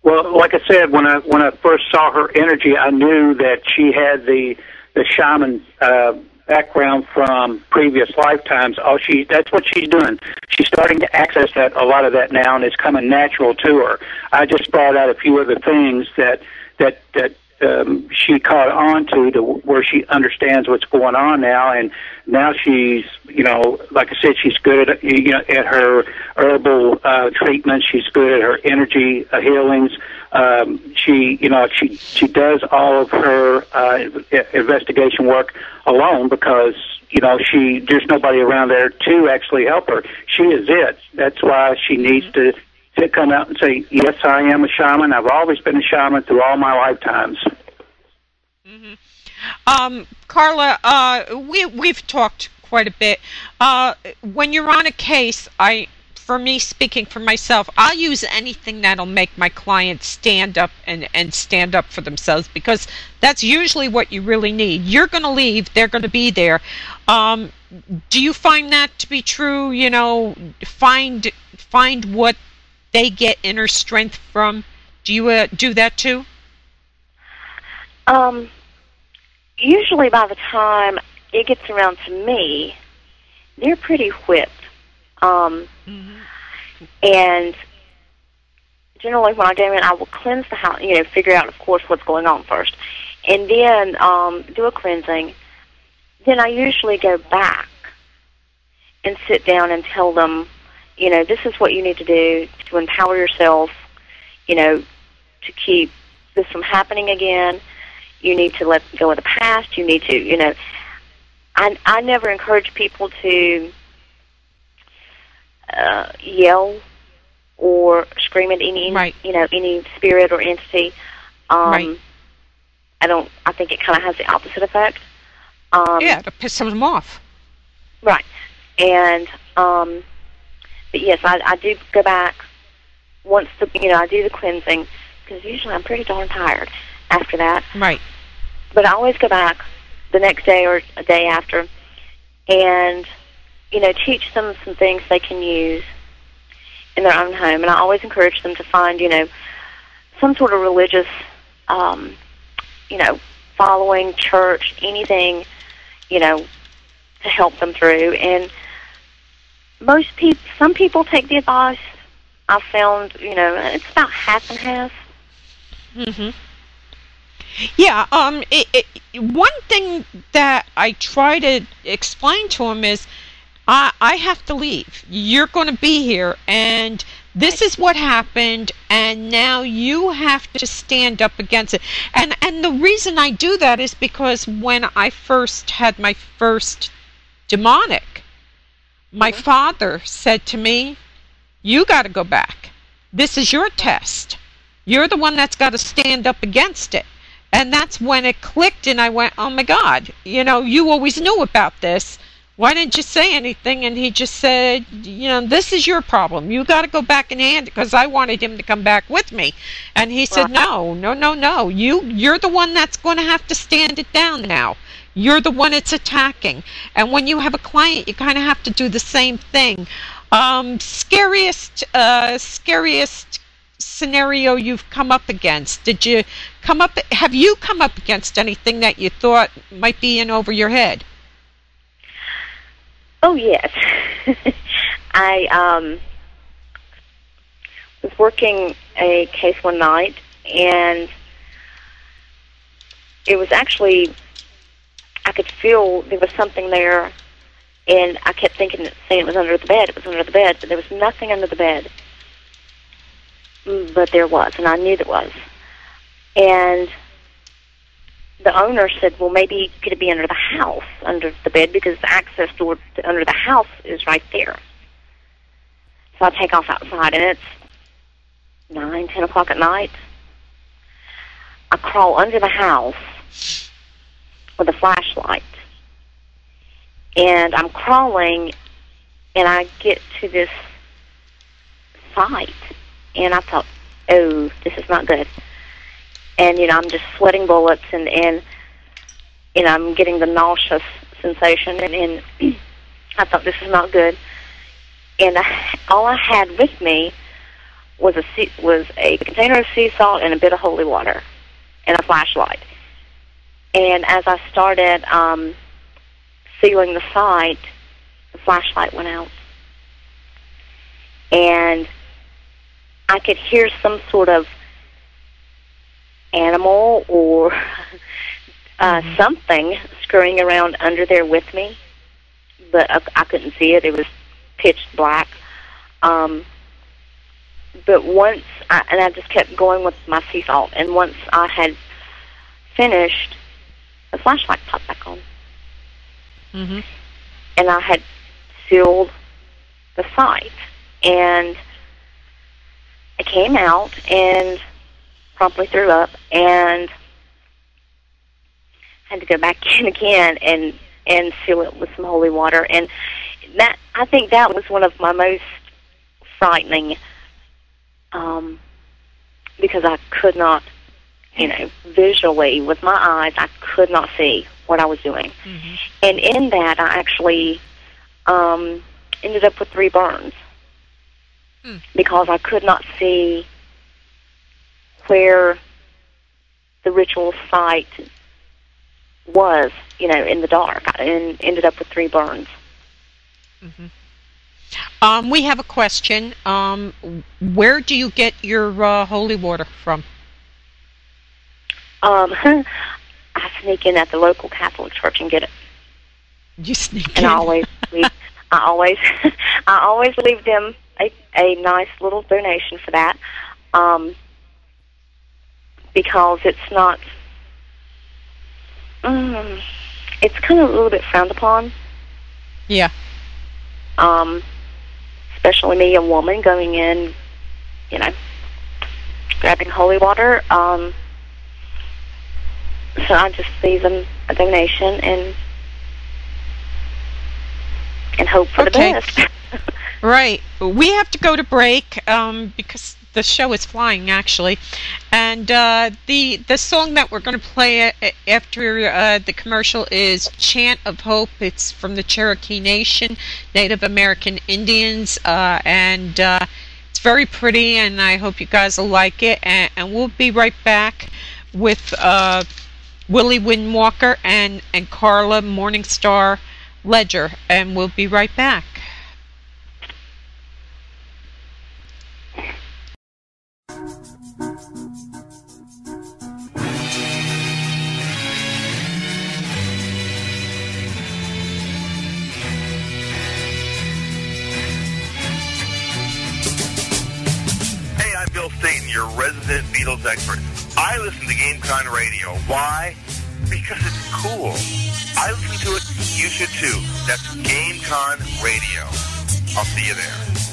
Well, like I said, when I when I first saw her energy, I knew that she had the the shaman uh, background from previous lifetimes. Oh, she that's what she's doing. She's starting to access that a lot of that now, and it's coming natural to her. I just brought out a few other things that that that um, she caught on to to where she understands what's going on now, and now she's you know like I said, she's good at you know at her herbal uh, treatments. She's good at her energy uh, healings. Um, she you know she she does all of her uh, investigation work alone because you know she there's nobody around there to actually help her. She is it. That's why she needs to to come out and say, yes, I am a shaman. I've always been a shaman through all my lifetimes. Um, Karla, uh, we we've talked quite a bit. Uh, when you're on a case, I, for me speaking for myself, I'll use anything that'll make my clients stand up and and stand up for themselves because that's usually what you really need. You're going to leave, they're going to be there. Um, do you find that to be true? You know, find find what they get inner strength from. Do you uh, do that too? Um, usually by the time it gets around to me, they're pretty whipped. Um, and generally when I go in, I will cleanse the house, you know, figure out, of course, what's going on first. And then um, do a cleansing. Then I usually go back and sit down and tell them, you know, this is what you need to do to empower yourself, you know, to keep this from happening again. You need to let go of the past. You need to, you know, I I never encourage people to uh, yell or scream at any, Right. you know, any spirit or entity. Um, Right. I don't. I think it kind of has the opposite effect. Um, yeah, to piss some of them off. Right. And um but yes, I I do go back once the you know, I do the cleansing because usually I'm pretty darn tired after that. Right. But I always go back the next day or a day after and you know, teach them some things they can use in their own home and I always encourage them to find, you know, some sort of religious um you know, following church, anything, you know, to help them through. And most people, some people take the advice. I've found, you know, it's about half and half. hmm Yeah. Um. It, it, one thing that I try to explain to him is, I I have to leave. You're going to be here, and this is what happened, and now you have to stand up against it. And and the reason I do that is because when I first had my first demonic, My mm-hmm. father said to me, You got to go back. This is your test. You're the one that's got to stand up against it. And that's when it clicked, and I went, Oh my God, you know, you always knew about this. Why didn't you say anything? And he just said, You know, this is your problem. You got to go back and hand it because I wanted him to come back with me. And he said, No, no, no, no. You, you're the one that's going to have to stand it down now. You're the one it's attacking. And when you have a client, you kind of have to do the same thing. Um, scariest, uh, scariest scenario you've come up against? Did you come up? Have you come up against anything that you thought might be in over your head? Oh yes, I um, was working a case one night, and it was actually I could feel there was something there, and I kept thinking, saying it was under the bed. It was under the bed, but there was nothing under the bed. But there was, and I knew there was. And the owner said, "Well, maybe could it be under the house, under the bed, because the access door to under the house is right there." So I take off outside, and it's nine, ten o'clock at night. I crawl under the house with a flashlight, and I'm crawling, and I get to this site, and I thought, "Oh, this is not good." And you know, I'm just sweating bullets, and and you know, I'm getting the nauseous sensation, and, and I thought this is not good. And I, all I had with me was a was a container of sea salt and a bit of holy water, and a flashlight. And as I started um, sealing the site, the flashlight went out, and I could hear some sort of animal or uh, something scurrying around under there with me, but I, I couldn't see it. It was pitch black. Um, but once, I, and I just kept going with my sea salt, and once I had finished, the flashlight popped back on, Mm-hmm. and I had sealed the site, and I came out and promptly threw up, and had to go back in again and and seal it with some holy water, and that I think that was one of my most frightening, um, because I could not, you know, visually with my eyes, I could not see what I was doing, Mm-hmm. and in that I actually um, ended up with three burns Hmm. because I could not see where the ritual site was, you know, in the dark, and ended up with three burns. Um, we have a question. Um, where do you get your uh, holy water from? Um, I sneak in at the local Catholic church and get it, You sneak and in. I always leave. I always, I always leave them a a nice little donation for that, um, because it's not. Mm, it's kind of a little bit frowned upon. yeah. um, especially me, a woman, going in, you know, grabbing holy water. Um, so I just leave them a donation and and hope for Okay. the best. Right. We have to go to break um, because the show is flying actually, and uh, the the song that we're going to play after uh, the commercial is "Chant of Hope." It's from the Cherokee Nation, Native American Indians, uh, and uh, it's very pretty. And I hope you guys will like it. And, and we'll be right back with Willie Windwalker and and Karla Morningstar Leger, and we'll be right back. Bill Staten, your resident Beatles expert. I listen to GameCon Radio. Why? Because it's cool. I listen to it you should too. That's GameCon Radio. I'll see you there.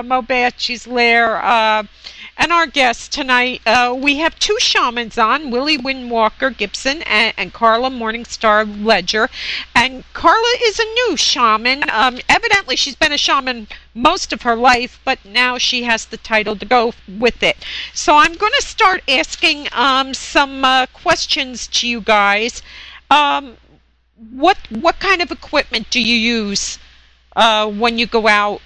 Uh, Moe Banshee's Lair. Uh, and our guests tonight, uh, we have two shamans on, Willie Windwalker Gibson and, and, Karla Morningstar Leger. And Karla is a new shaman. Um, evidently, she's been a shaman most of her life, but now she has the title to go with it. So I'm going to start asking um, some uh, questions to you guys. Um, what what kind of equipment do you use uh, when you go out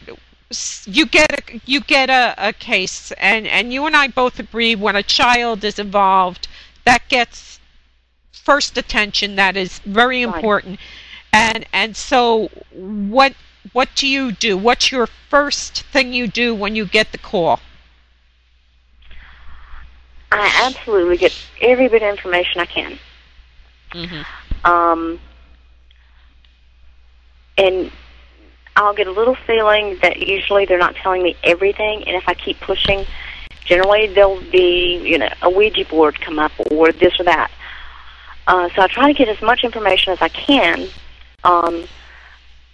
you get a you get a, a case and and you and I both agree when a child is involved that gets first attention that is very important. And and so what what do you do? What's your first thing you do when you get the call? I absolutely get every bit of information I can. Mm-hmm. um and I'll get a little feeling that usually they're not telling me everything, and if I keep pushing, generally there'll be, you know, a Ouija board come up or this or that. Uh, so I try to get as much information as I can Um,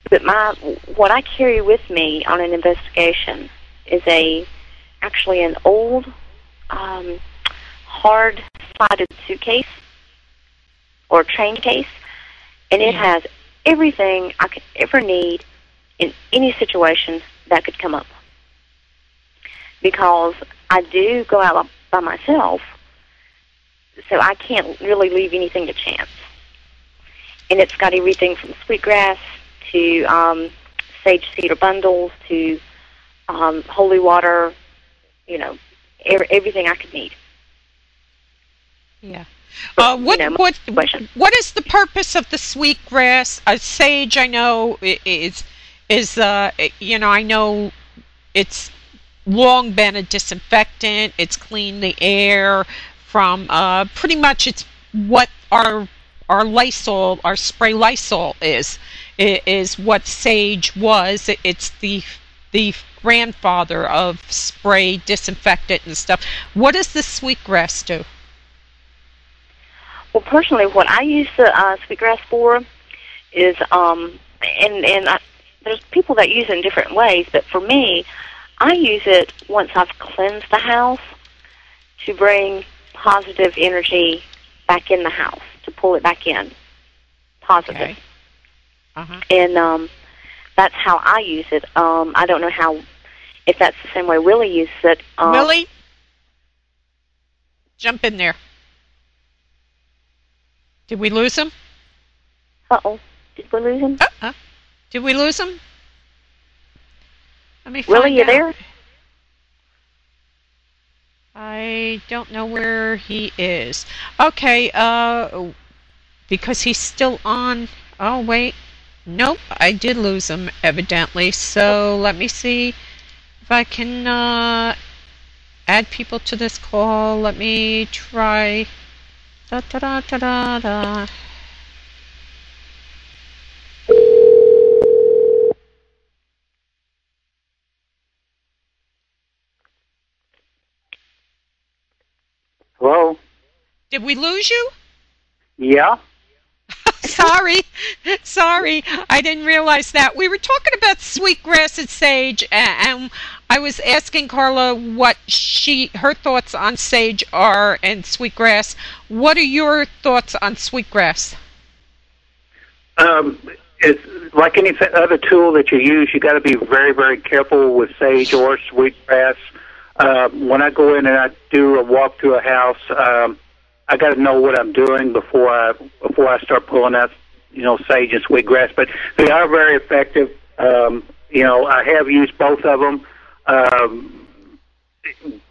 but my what I carry with me on an investigation is a actually an old um, hard sided suitcase or train case, and it has everything I could ever need in any situation that could come up. Because I do go out by myself, so I can't really leave anything to chance. And it's got everything from sweetgrass to um, sage cedar bundles to um, holy water, you know, er- everything I could need. Yeah. Uh, what you know, what what is the purpose of the sweetgrass? Uh, sage, I know i- is is uh you know I know it's long been a disinfectant. It's cleaned the air from uh pretty much it's what our our Lysol, our spray Lysol is i- is what sage was. It's the the grandfather of spray disinfectant and stuff. What does the sweetgrass do? Well, personally, what I use the uh, sweetgrass for is, um, and and I, there's people that use it in different ways, but for me, I use it once I've cleansed the house to bring positive energy back in the house, to pull it back in, positive. Okay. Uh-huh. and um, that's how I use it. Um, I don't know how if that's the same way Willie uses it. Um, Willie, jump in there. Did we lose him? Uh oh, did we lose him? Uh-uh. Did we lose him? Let me find Willie, you out. there? I don't know where he is. Okay, uh, because he's still on. Oh, wait. Nope, I did lose him, evidently. So let me see if I can uh, add people to this call. Let me try. Da da da da da da. Hello? Did we lose you? Yeah? sorry, sorry, I didn't realize that. We were talking about sweetgrass and sage, and I was asking Karla what she her thoughts on sage are and sweetgrass. What are your thoughts on sweetgrass? Um, it's like any other tool that you use. You got to be very, very careful with sage or sweetgrass. Uh, when I go in and I do a walk through a house, um, I got to know what I'm doing before I before I start pulling out, you know, sage and sweetgrass. But they are very effective. Um, you know, I have used both of them. Um,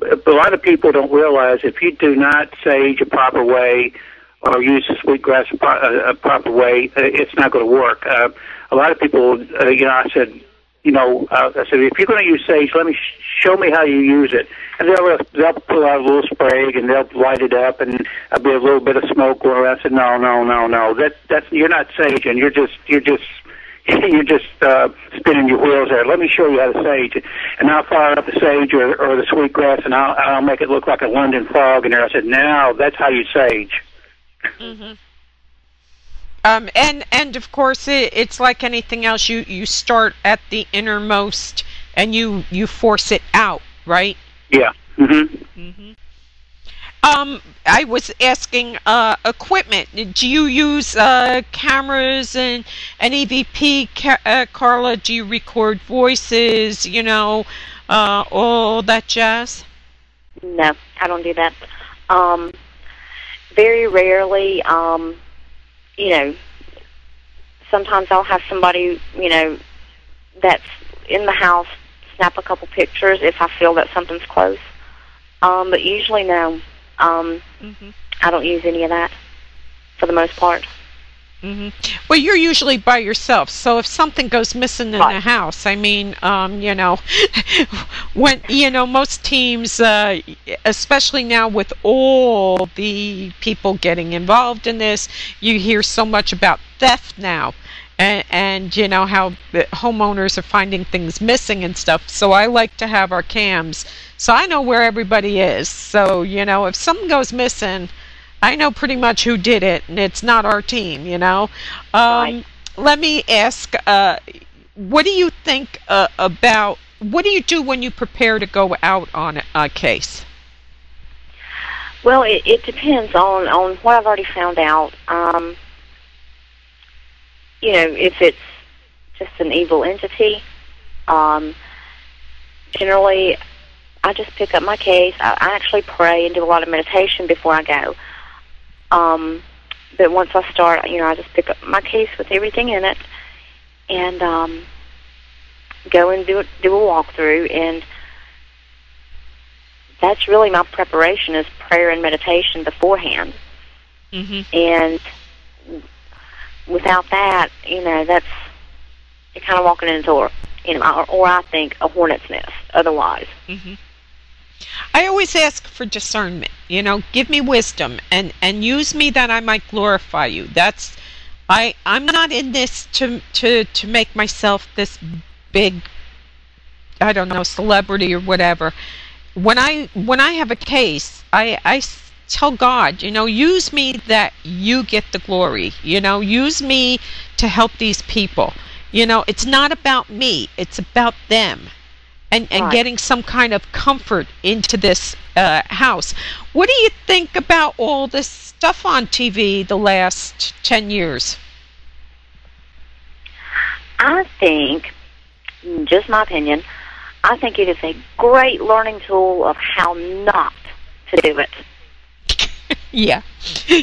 a lot of people don't realize if you do not sage a proper way or use the sweetgrass a, a, a proper way, uh, it's not going to work. Uh, a lot of people, uh, you know, I said, you know, uh, I said if you're going to use sage, let me sh- show me how you use it. And they'll they'll pull out a little spray and they'll light it up and there'll be a little bit of smoke going around. I said, no, no, no, no. That that's you're not saging. You're just you're just you're just uh, spinning your wheels there. Let me show you how to sage. And I'll fire up the sage or, or the sweetgrass, and I'll, I'll make it look like a London fog in there. I said, now that's how you sage. Um, and and of course it, it's like anything else. You you start at the innermost and you you force it out, right? Yeah. hmm Um, I was asking uh, equipment. Do you use uh, cameras and an EVP, Ca- uh, Karla? Do you record voices? You know, uh, all that jazz. No, I don't do that. Um, very rarely, um, you know, sometimes I'll have somebody, you know, that's in the house snap a couple pictures if I feel that something's close. Um, but usually, no. Um, Mhm. I don't use any of that for the most part. Hmm Well, you're usually by yourself, so if something goes missing in Right. a house, I mean, um, you know, when you know most teams, uh, especially now with all the people getting involved in this, you hear so much about theft now. And, and you know how the homeowners are finding things missing and stuff. So I like to have our cams, so I know where everybody is. So you know, if something goes missing, I know pretty much who did it, and it's not our team, you know. Um, Right. let me ask. Uh, what do you think uh, about? What do you do when you prepare to go out on a case? Well, it, it depends on on what I've already found out. Um, you know, if it's just an evil entity, um, generally, I just pick up my case. I, I actually pray and do a lot of meditation before I go. Um, but once I start, you know, I just pick up my case with everything in it, and um, go and do a, do a walkthrough and that's really my preparation is prayer and meditation beforehand. Mm-hmm. And without that, you know, that's you're kind of walking into a, you know, or, or I think a hornet's nest. Otherwise. Mm-hmm. I always ask for discernment. You know, give me wisdom and and use me that I might glorify you. That's I I'm not in this to to to make myself this big I don't know celebrity or whatever when I when I have a case, I I tell God, you know, use me that you get the glory. You know, use me to help these people. You know, it's not about me; it's about them, and and right. getting some kind of comfort into this uh, house. What do you think about all this stuff on TV the last ten years? I think, just my opinion, I think it is a great learning tool of how not to do it. yeah,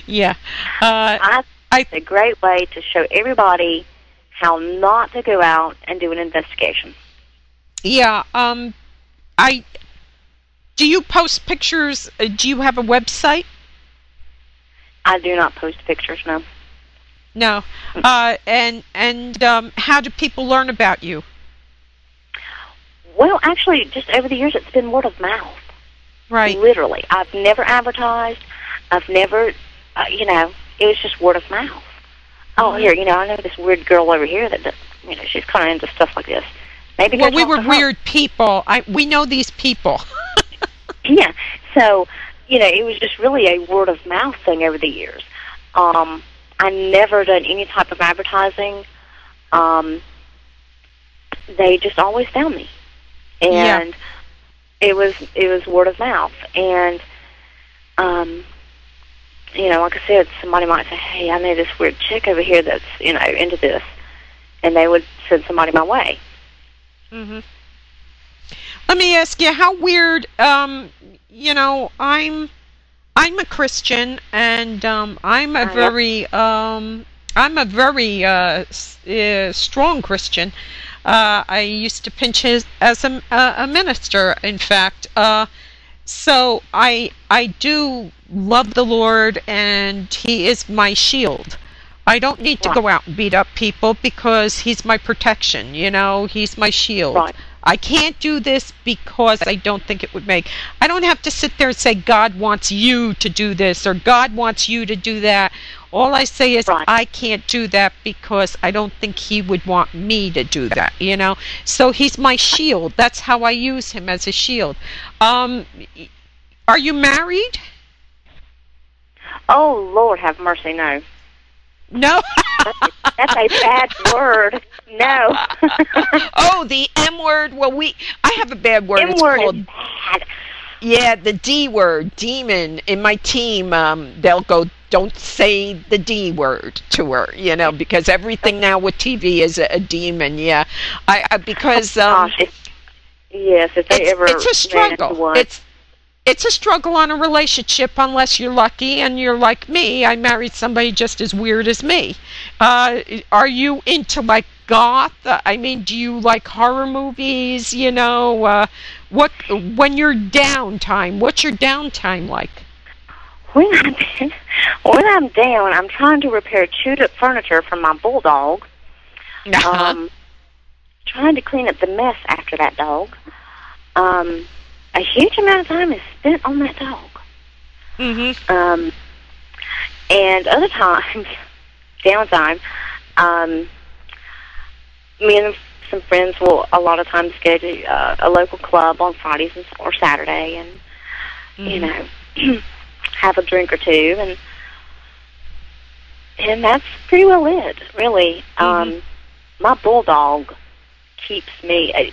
yeah. Uh, I think it's a great way to show everybody how not to go out and do an investigation. Yeah. Um, I. Do you post pictures? Uh, do you have a website? I do not post pictures. No. No. Uh, and and um, how do people learn about you? Well, actually, just over the years, it's been word of mouth. Right. Literally, I've never advertised. I've never, uh, you know, it was just word of mouth. Oh, here, you know, I know this weird girl over here that, does, you know, she's kind of into stuff like this. Maybe. Well, we were weird people. I we know these people. yeah. So, you know, it was just really a word of mouth thing over the years. Um, I never done any type of advertising. Um, they just always found me and yeah. it was it was word of mouth and um you know like i said somebody might say hey i know this weird chick over here that's you know into this and they would send somebody my way mhm let me ask you how weird um you know i'm i'm a christian and um i'm a uh, very um i'm a very uh, uh strong christian uh, I used to pinch his as a, a minister, in fact. Uh, so I I do love the Lord, and He is my shield. I don't need to right. go out and beat up people because He's my protection. You know, He's my shield. Right. I can't do this because I don't think it would make. I don't have to sit there and say God wants you to do this or God wants you to do that all I say is right. I can't do that because I don't think he would want me to do that, you know? So he's my shield. That's how I use him as a shield. Um, are you married? Oh, Lord, have mercy, no. No. That's a bad word. No. oh, the M word. Well, we I have a bad word. M it's word called is bad. Yeah, the D word, demon. In my team, um, they'll go, don't say the D word to her, you know, because everything now with TV is a, a demon. Yeah, I, I because um, Gosh, it's, yes, if they it's, ever it's a struggle. It's it's a struggle on a relationship unless you're lucky and you're like me. I married somebody just as weird as me. Uh, are you into like goth? Uh, I mean, do you like horror movies? You know, uh, what when you're downtime? What's your downtime like? When I'm when I'm down, I'm trying to repair chewed up furniture from my bulldog. Uh-huh. Um, trying to clean up the mess after that dog. Um, a huge amount of time is spent on that dog. Mm-hmm. Um, and other times, downtime, um, me and some friends will a lot of times go to uh, a local club on Fridays and, or Saturday, and Mm-hmm. you know, have a drink or two, and and that's pretty well it, really. Um, my bulldog keeps me. I,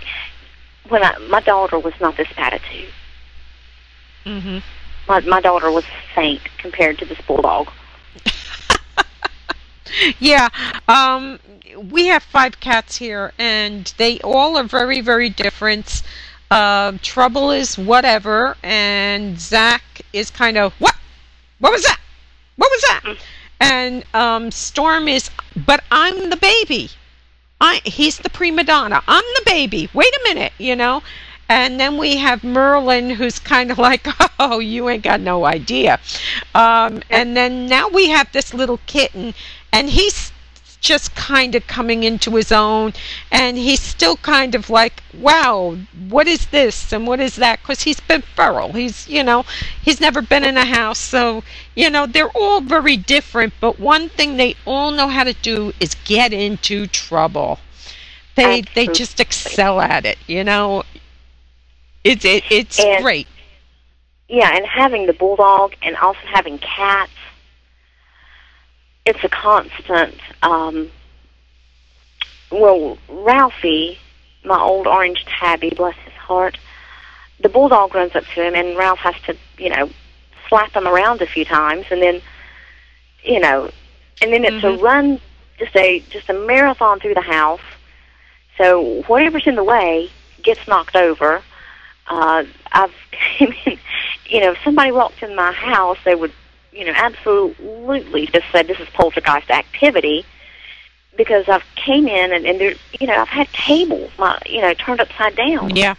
when I, my daughter was not this attitude. Mhm. My my daughter was a saint compared to this bulldog. Yeah. Um, we have five cats here, and they all are very, very different. Uh, Trouble is whatever, and Zach is kind of what? What was that? What was that? And um, Storm is, but I'm the baby. I he's the prima donna. I'm the baby. Wait a minute, you know. And then we have Merlin, who's kind of like, oh, you ain't got no idea. Um, and then now we have this little kitten, and he's just kind of coming into his own and he's still kind of like wow what is this and what is that? Because he's been feral. He's you know he's never been in a house so you know they're all very different but one thing they all know how to do is get into trouble. They they just excel at it you know? It's it, it's And- great. Yeah, and having the bulldog and also having cats, it's a constant. Um, well, Ralphie, my old orange tabby, bless his heart, the bulldog runs up to him, and Ralph has to, you know, slap him around a few times, and then, you know, and then it's a run, just a just a marathon through the house. So whatever's in the way gets knocked over. Uh, I've, you know, if somebody walked in my house, they would, you know, absolutely just say this is poltergeist activity because I've came in and, and there, you know, I've had tables, my, you know, turned upside down. yeah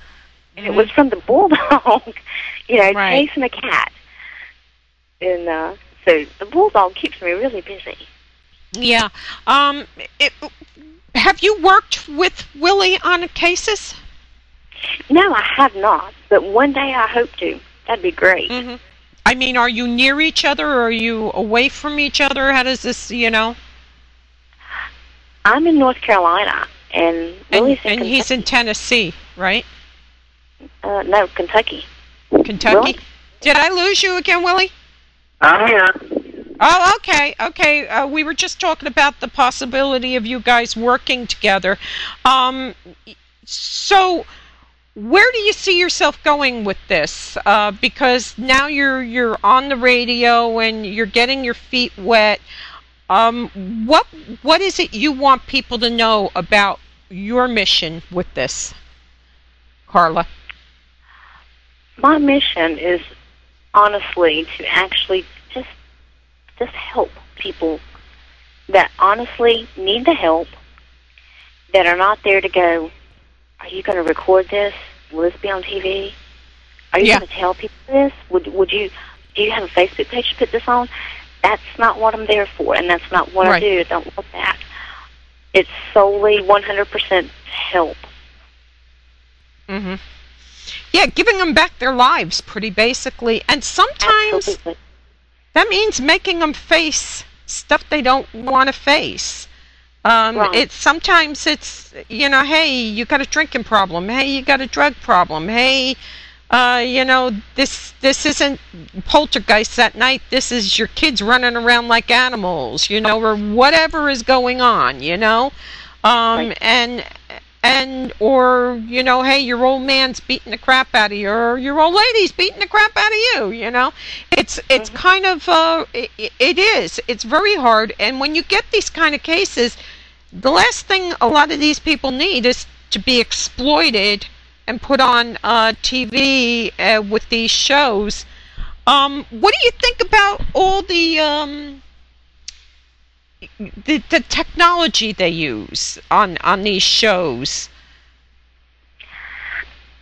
And it was from the bulldog, you know, Right. chasing a cat. And uh, so the bulldog keeps me really busy. yeah um it, have you worked with willie on cases No, I have not, but one day I hope to. That'd be great. Mm-hmm. I mean, are you near each other or are you away from each other? How does this, you know? I'm in North Carolina, and And, in and he's in Tennessee, right? uh, no Kentucky. Kentucky? Willie? Did I lose you again, Willie? I'm here. Oh, okay, okay. Uh, we were just talking about the possibility of you guys working together. Um, so, where do you see yourself going with this? Uh, because now you're you're on the radio and you're getting your feet wet. Um, what what is it you want people to know about your mission with this, Karla? My mission is honestly to actually just just help people that honestly need the help that are not there to go. Are you going to record this? Will this be on TV? Are you Yeah. going to tell people this? Would would you do you have a Facebook page to put this on? That's not what I'm there for, and that's not what Right. I do. I don't want that. It's solely 100% help. hmm Yeah, giving them back their lives, pretty basically, and sometimes. Absolutely. That means making them face stuff they don't want to face. Um, Right. It's sometimes it's you know, hey, you got a drinking problem. Hey, you got a drug problem. Hey, uh, you know, this this isn't poltergeist at night. This is your kids running around like animals. You know, or whatever is going on. You know, um, Right. and and or you know, hey, your old man's beating the crap out of you, or your old lady's beating the crap out of you. You know, it's it's kind of uh, it, it is. It's very hard, and when you get these kind of cases, the last thing a lot of these people need is to be exploited and put on uh, TV uh, with these shows. Um, what do you think about all the um, the, the technology they use on on these shows?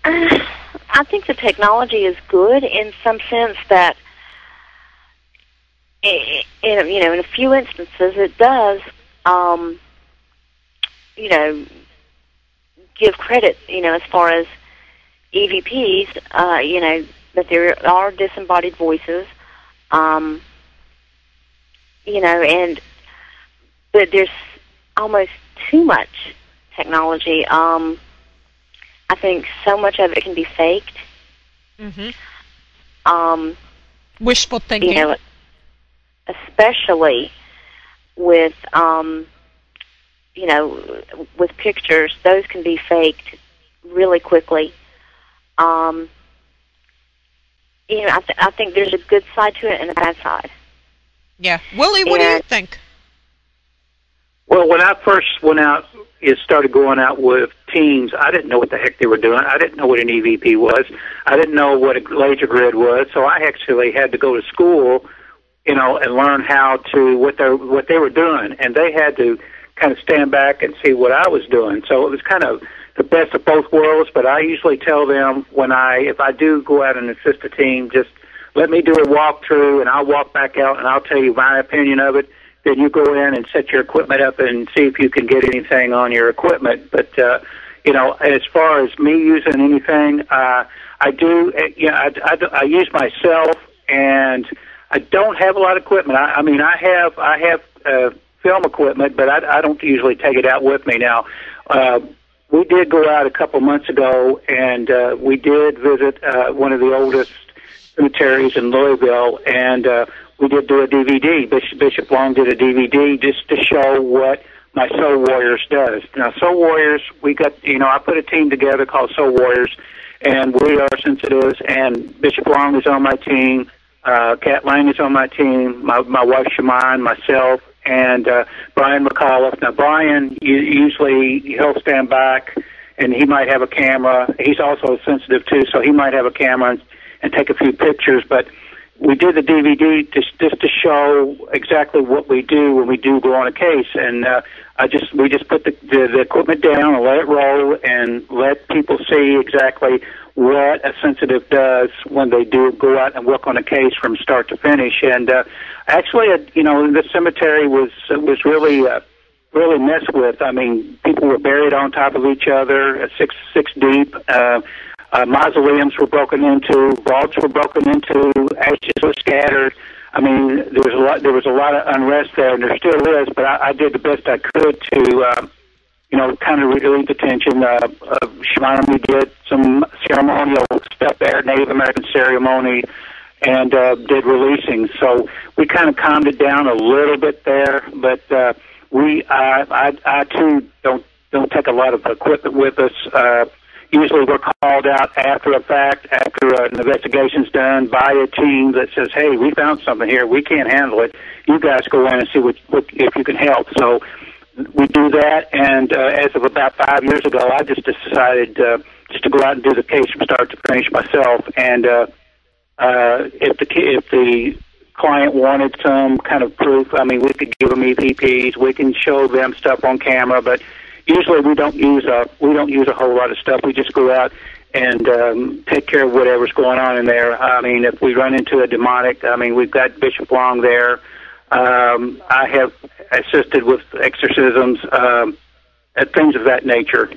Uh, I think the technology is good in some sense that, in you know, in a few instances, it does, um, you know, give credit, you know, as far as EVPs, uh, you know, that there are disembodied voices, um, you know, and but there's almost too much technology. Um, I think so much of it can be faked. Mm-hmm. Um, Wishful thinking. you know, especially with um, you know with pictures, those can be faked really quickly. Um, you know, I, th- I think there's a good side to it and a bad side. Yeah, Willie, what do you think? Well, when I first went out, it started going out with teams. I didn't know what the heck they were doing. I didn't know what an EVP was. I didn't know what a laser grid was. So I actually had to go to school, you know, and learn how to what they what they were doing, and they had to kind of stand back and see what I was doing. So it was kind of the best of both worlds. But I usually tell them when I if I do go out and assist a team, just let me do a walkthrough, and I'll walk back out and I'll tell you my opinion of it then you go in and set your equipment up and see if you can get anything on your equipment. But uh, you know, as far as me using anything, uh, I do. uh, You know, I, I, I use myself, and I don't have a lot of equipment. I, I mean, I have I have uh, film equipment, but I, I don't usually take it out with me now. Uh, we did go out a couple months ago, and uh, we did visit uh, one of the oldest cemeteries in Louisville, and uh, we did do a DVD. Bishop, Bishop Long did a DVD just to show what my Soul Warriors does. Now, Soul Warriors, we got, you know, I put a team together called Soul Warriors, and we are sensitives, and Bishop Long is on my team, uh, Kat Lang is on my team, my, my wife Shaman, myself, and uh, Brian McAuliffe. Now, Brian, usually he'll stand back, and he might have a camera. He's also sensitive, too, so he might have a camera and, and take a few pictures, but we did the DVD just just to show exactly what we do when we do go on a case, and uh, I just we just put the, the the equipment down and let it roll and let people see exactly what a sensitive does when they do go out and work on a case from start to finish. And uh, actually, uh, you know, the cemetery was was really. Uh, really messed with. I mean, people were buried on top of each other, uh, six six deep. Uh, uh, mausoleums were broken into, vaults were broken into, ashes were scattered. I mean, there was a lot. There was a lot of unrest there, and there still is. But I, I did the best I could to, uh, you know, kind of relieve the tension. Uh, uh, Shimon, we did some ceremonial stuff there, Native American ceremony, and uh, did releasing. So we kind of calmed it down a little bit there. But uh, we, I, I, I too don't don't take a lot of equipment with us. Uh, usually we're called out after a fact, after an investigation's done by a team that says, "Hey, we found something here. We can't handle it. You guys go in and see what, what if you can help." So we do that, and uh, as of about five years ago, I just decided uh, just to go out and do the case from start to finish myself. And uh, uh, if the if the client wanted some kind of proof, I mean, we could give them EVPs. We can show them stuff on camera, but usually we don't use a we don't use a whole lot of stuff. We just go out and um, take care of whatever's going on in there. I mean, if we run into a demonic, I mean, we've got Bishop Long there. Um, I have assisted with exorcisms, um, and things of that nature.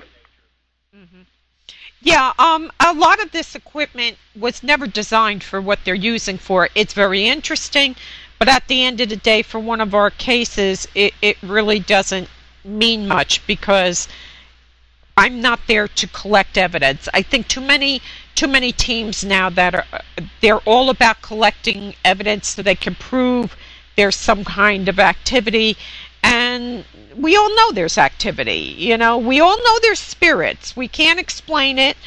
Yeah, um, a lot of this equipment was never designed for what they're using for. It's very interesting, but at the end of the day, for one of our cases, it, it really doesn't mean much because I'm not there to collect evidence. I think too many too many teams now that are they're all about collecting evidence so they can prove there's some kind of activity and we all know there's activity you know we all know there's spirits we can't explain it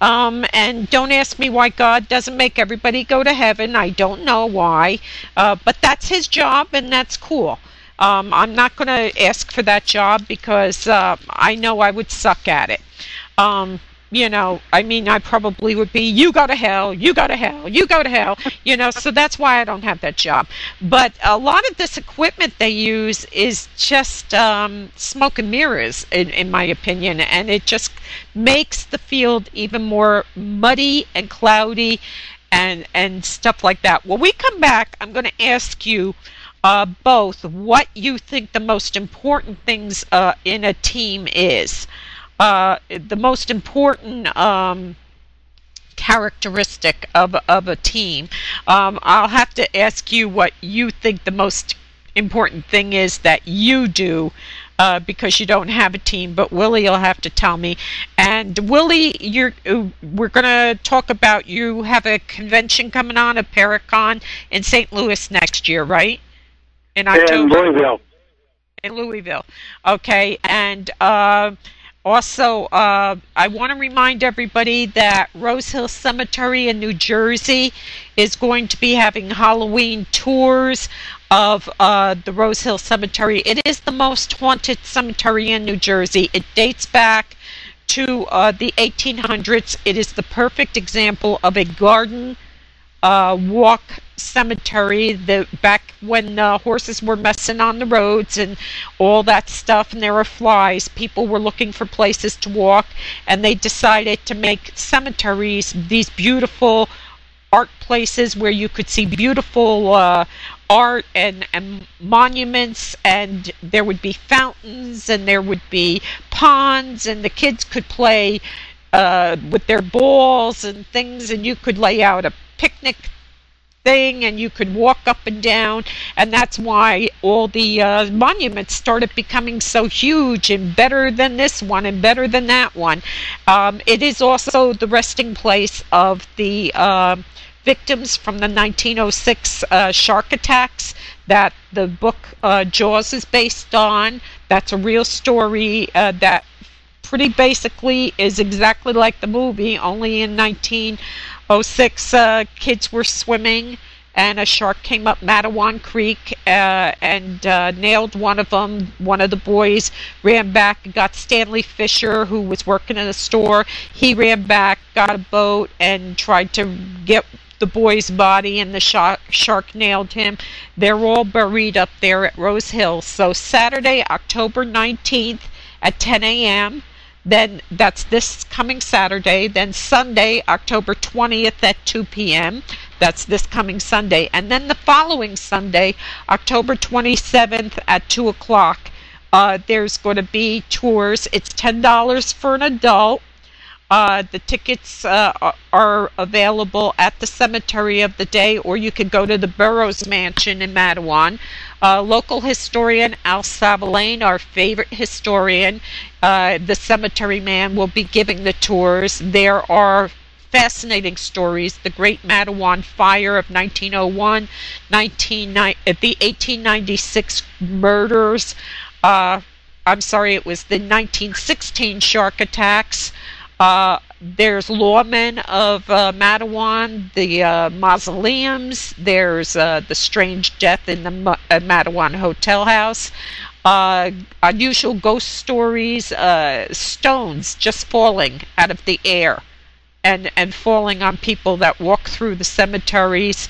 um, and don't ask me why God doesn't make everybody go to heaven. I don't know why, uh, but that's His job, and that's cool. Um, I'm not going to ask for that job because uh, I know I would suck at it. Um, you know, I mean, I probably would be, you go to hell, you go to hell, you go to hell, you know, so that's why I don't have that job. But a lot of this equipment they use is just um, smoke and mirrors, in, in my opinion, and it just makes the field even more muddy and cloudy and, and stuff like that. When we come back, I'm going to ask you uh, both what you think the most important things uh, in a team is. Uh, the most important um, characteristic of, of a team. Um, I'll have to ask you what you think the most important thing is that you do uh, because you don't have a team. But Willie will have to tell me. And Willie, you're we're going to talk about you have a convention coming on, a Paracon in St. Louis next year, right? In In October. Louisville. in Louisville. Okay, and uh, also uh, I want to remind everybody that Rose Hill Cemetery in New Jersey is going to be having Halloween tours of uh, the Rose Hill Cemetery. It is the most haunted cemetery in New Jersey. It dates back to uh, the 1800s. It is the perfect example of a garden uh, walk cemetery. The back when uh, horses were messing on the roads and all that stuff, and there were flies. People were looking for places to walk, and they decided to make cemeteries these beautiful art places where you could see beautiful uh, art and, and monuments and there would be fountains and there would be ponds and the kids could play uh, with their balls and things and you could lay out a picnic thing and you could walk up and down and that's why all the uh, monuments started becoming so huge and better than this one and better than that one um, it is also the resting place of the uh, victims from the 1906 uh, shark attacks that the book uh, Jaws is based on. That's a real story uh, that pretty basically is exactly like the movie, only in 1906 uh, kids were swimming and a shark came up Matawan Creek uh, and uh, nailed one of them. One of the boys ran back and got Stanley Fisher, who was working in a store. He ran back, got a boat, and tried to get the boy's body and the shark, shark nailed him. They're all buried up there at Rose Hill. So Saturday, October 19th at 10 a.m. Then that's this coming Saturday. Then Sunday, October 20th at 2 p.m. That's this coming Sunday. And then the following Sunday, October 27th at 2 o'clock, uh, there's going to be tours. It's $10 for an adult uh, the tickets uh, are available at the cemetery of the day, or you could go to the Burrowes Mansion in Matawan. Uh, local historian Al Savolaine, our favorite historian, uh, the cemetery man, will be giving the tours. There are fascinating stories. The Great Matawan Fire of 1901, 19, the 1896 murders. Uh, I'm sorry, it was the 1916 shark attacks. Uh, there's lawmen of uh, Matawan, the uh, mausoleums. There's uh, the strange death in the Ma- uh, Matawan Hotel House. Uh, unusual ghost stories. stones just falling out of the air, and and falling on people that walk through the cemeteries.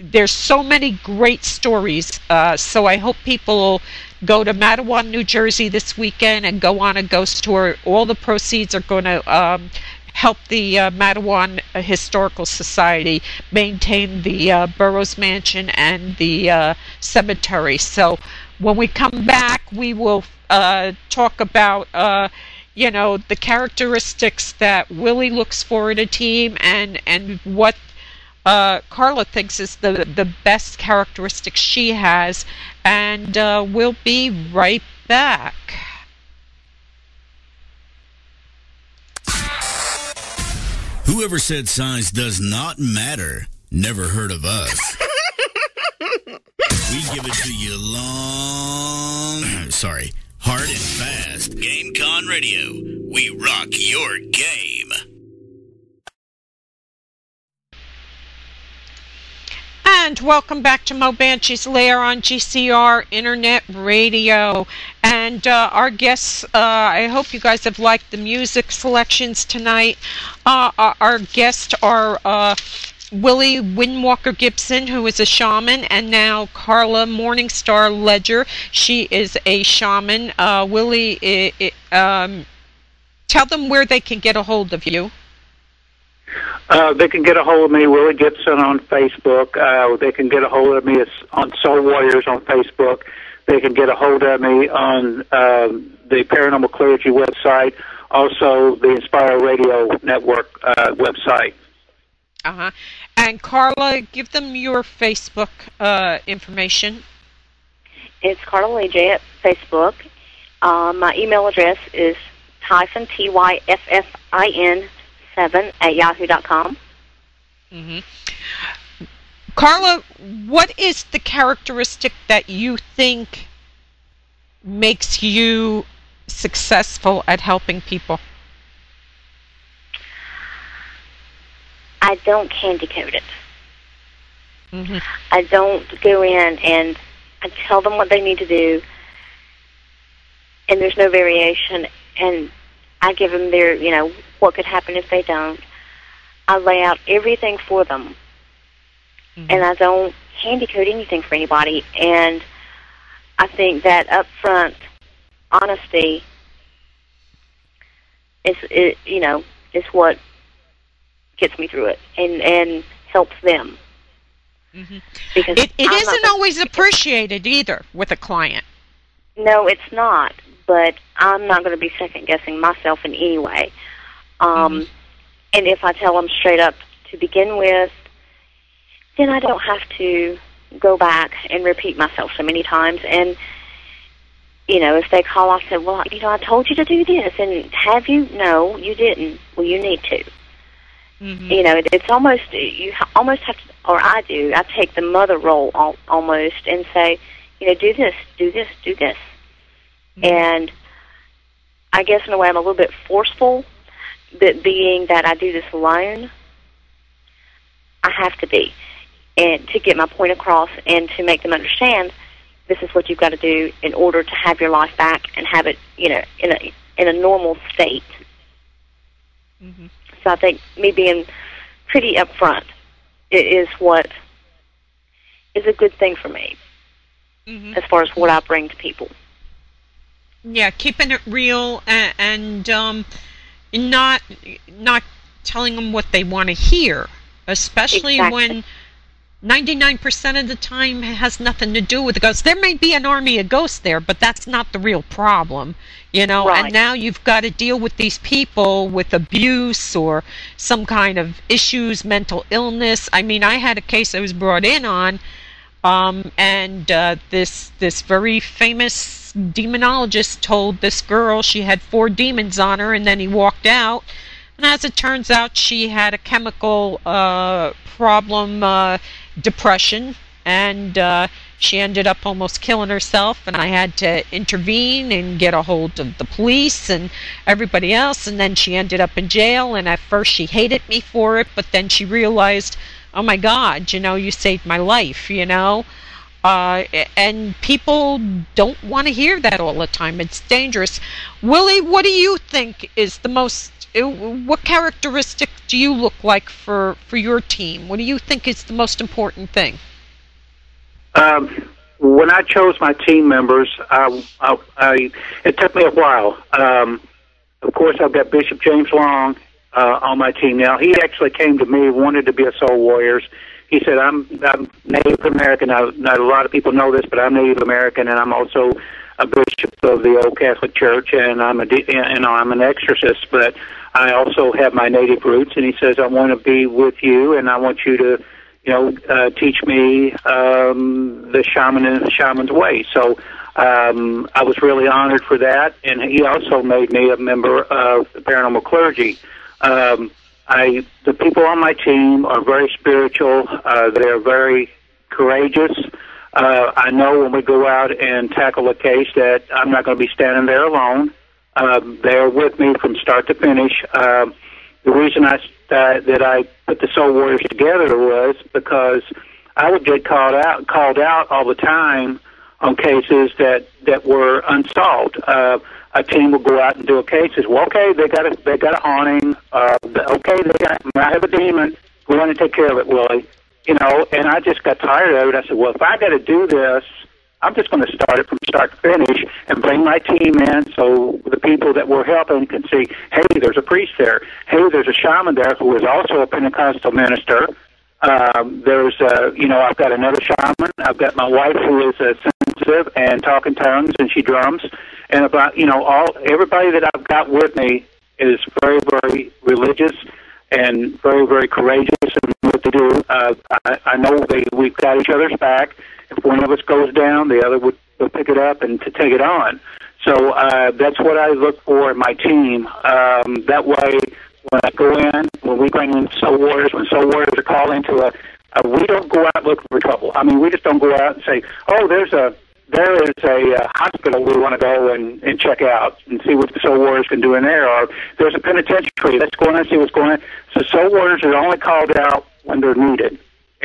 there's so many great stories. so I hope people go to Matawan, New Jersey this weekend and go on a ghost tour. All the proceeds are going to um, help the uh, Matawan Historical Society maintain the uh, Burrowes Mansion and the uh, cemetery. So when we come back, we will uh, talk about uh, you know the characteristics that Willie looks for in a team and and what uh, Karla thinks is the the best characteristic she has, and uh, we'll be right back. Whoever said size does not matter never heard of us. we give it to you long, sorry, hard and fast. Game Con Radio. We rock your game. And welcome back to Moe Banshee's Lair on GCR Internet Radio. And uh, our guests, uh, I hope you guys have liked the music selections tonight. Uh, our guests are uh, Willie Windwalker Gibson, who is a shaman, and now Karla Morningstar Leger. She is a shaman. Uh, Willie, it, it, um, tell them where they can get a hold of you. Uh, they can get a hold of me, Willie Gibson, on Facebook. Uh, they can get a hold of me on Soul Warriors on Facebook. They can get a hold of me on um, the Paranormal Clergy website, also the Inspire Radio Network uh, website. Uh huh. And Karla, give them your Facebook uh, information. It's Karla Leger at Facebook. Uh, my email address is hyphen T Y F F I N seven at yahoo.com. Mm-hmm. Karla, what is the characteristic that you think makes you successful at helping people? I don't candy coat it. Mm-hmm. I don't go in and I tell them what they need to do, and there's no variation. And I give them their, you know, what could happen if they don't. I lay out everything for them, Mm-hmm. and I don't candy coat anything for anybody. And I think that upfront honesty is, is you know, is what gets me through it and and helps them. Mm-hmm. Because It, it isn't always appreciated either with a client. No, it's not. But I'm not going to be second guessing myself in any way. Um, And if I tell them straight up to begin with, then I don't have to go back and repeat myself so many times. And you know, if they call, I said, "Well, you know, I told you to do this, and have you? No, you didn't. Well, you need to." Mm-hmm. You know, it, it's almost you almost have to, or I do. I take the mother role al- almost and say, you know, do this, do this, do this, and I guess in a way I'm a little bit forceful, but being that I do this alone, I have to be, and to get my point across and to make them understand this is what you've got to do in order to have your life back and have it, you know, in a in a normal state. Mm-hmm. So I think me being pretty upfront is what is a good thing for me Mm-hmm. as far as what I bring to people. Yeah, keeping it real and, and um, not not telling them what they want to hear, especially Exactly. when 99% of the time it has nothing to do with the ghosts. There may be an army of ghosts there, but that's not the real problem, you know. Right. And now you've got to deal with these people with abuse or some kind of issues, mental illness. I mean, I had a case I was brought in on um, and uh, this this very famous demonologist told this girl she had four demons on her, and then he walked out. And as it turns out, she had a chemical uh, problem, uh, depression, and uh, she ended up almost killing herself. And I had to intervene and get a hold of the police and everybody else. And then she ended up in jail. And at first, she hated me for it, but then she realized oh my god you know you saved my life you know? Uh, and people don't want to hear that all the time. It's dangerous. Willie what do you think is the most uh, what characteristic do you look like for for your team? What do you think is the most important thing? Um, when I chose my team members, I, I, I it took me a while. Um, of course, I've got Bishop James Long uh, on my team now. He actually came to me, wanted to be a Soul Warriors. He said, "I'm, I'm Native American. I, not a lot of people know this, but I'm Native American, and I'm also a bishop of the Old Catholic Church, and I'm a de- and I'm an exorcist, but I also have my Native roots." And he says, "I want to be with you, and I want you to." you know, uh, teach me um, the shaman and shaman's way. So um, I was really honored for that, and he also made me a member of the paranormal clergy. Um, I the people on my team are very spiritual. Uh, they're very courageous. Uh, I know when we go out and tackle a case that I'm not going to be standing there alone. Um, they're with me from start to finish. Um, the reason I uh, that I put the Soul Warriors together was because I would get called out called out all the time on cases that that were unsolved. Uh, a team would go out and do a case. Says, well, okay, they got a they got a haunting. Uh, okay, they got I have a demon. Go on and take care of it, Willie. You know, and I just got tired of it. I said, well, if I got to do this, I'm just going to start it from start to finish and bring my team in so the people that we're helping can see, hey, there's a priest there. Hey, there's a shaman there who is also a Pentecostal minister. Um, there's, uh, you know, I've got another shaman. I've got my wife who is uh, and talking tongues and she drums. And about, you know, all everybody that I've got with me is very, very religious and very, very courageous in what they do. Uh, I, I know they, we've got each other's back. If one of us goes down, the other would, would pick it up and to take it on. So uh, that's what I look for in my team. Um, that way, when I go in, when we bring in Soul Warriors, when Soul Warriors are called into a we don't go out looking for trouble. I mean, we just don't go out and say, oh, there's a there is a uh, hospital we want to go and, and check out and see what the Soul Warriors can do in there. Or there's a penitentiary. Let's go in and see what's going on. So Soul Warriors are only called out when they're needed.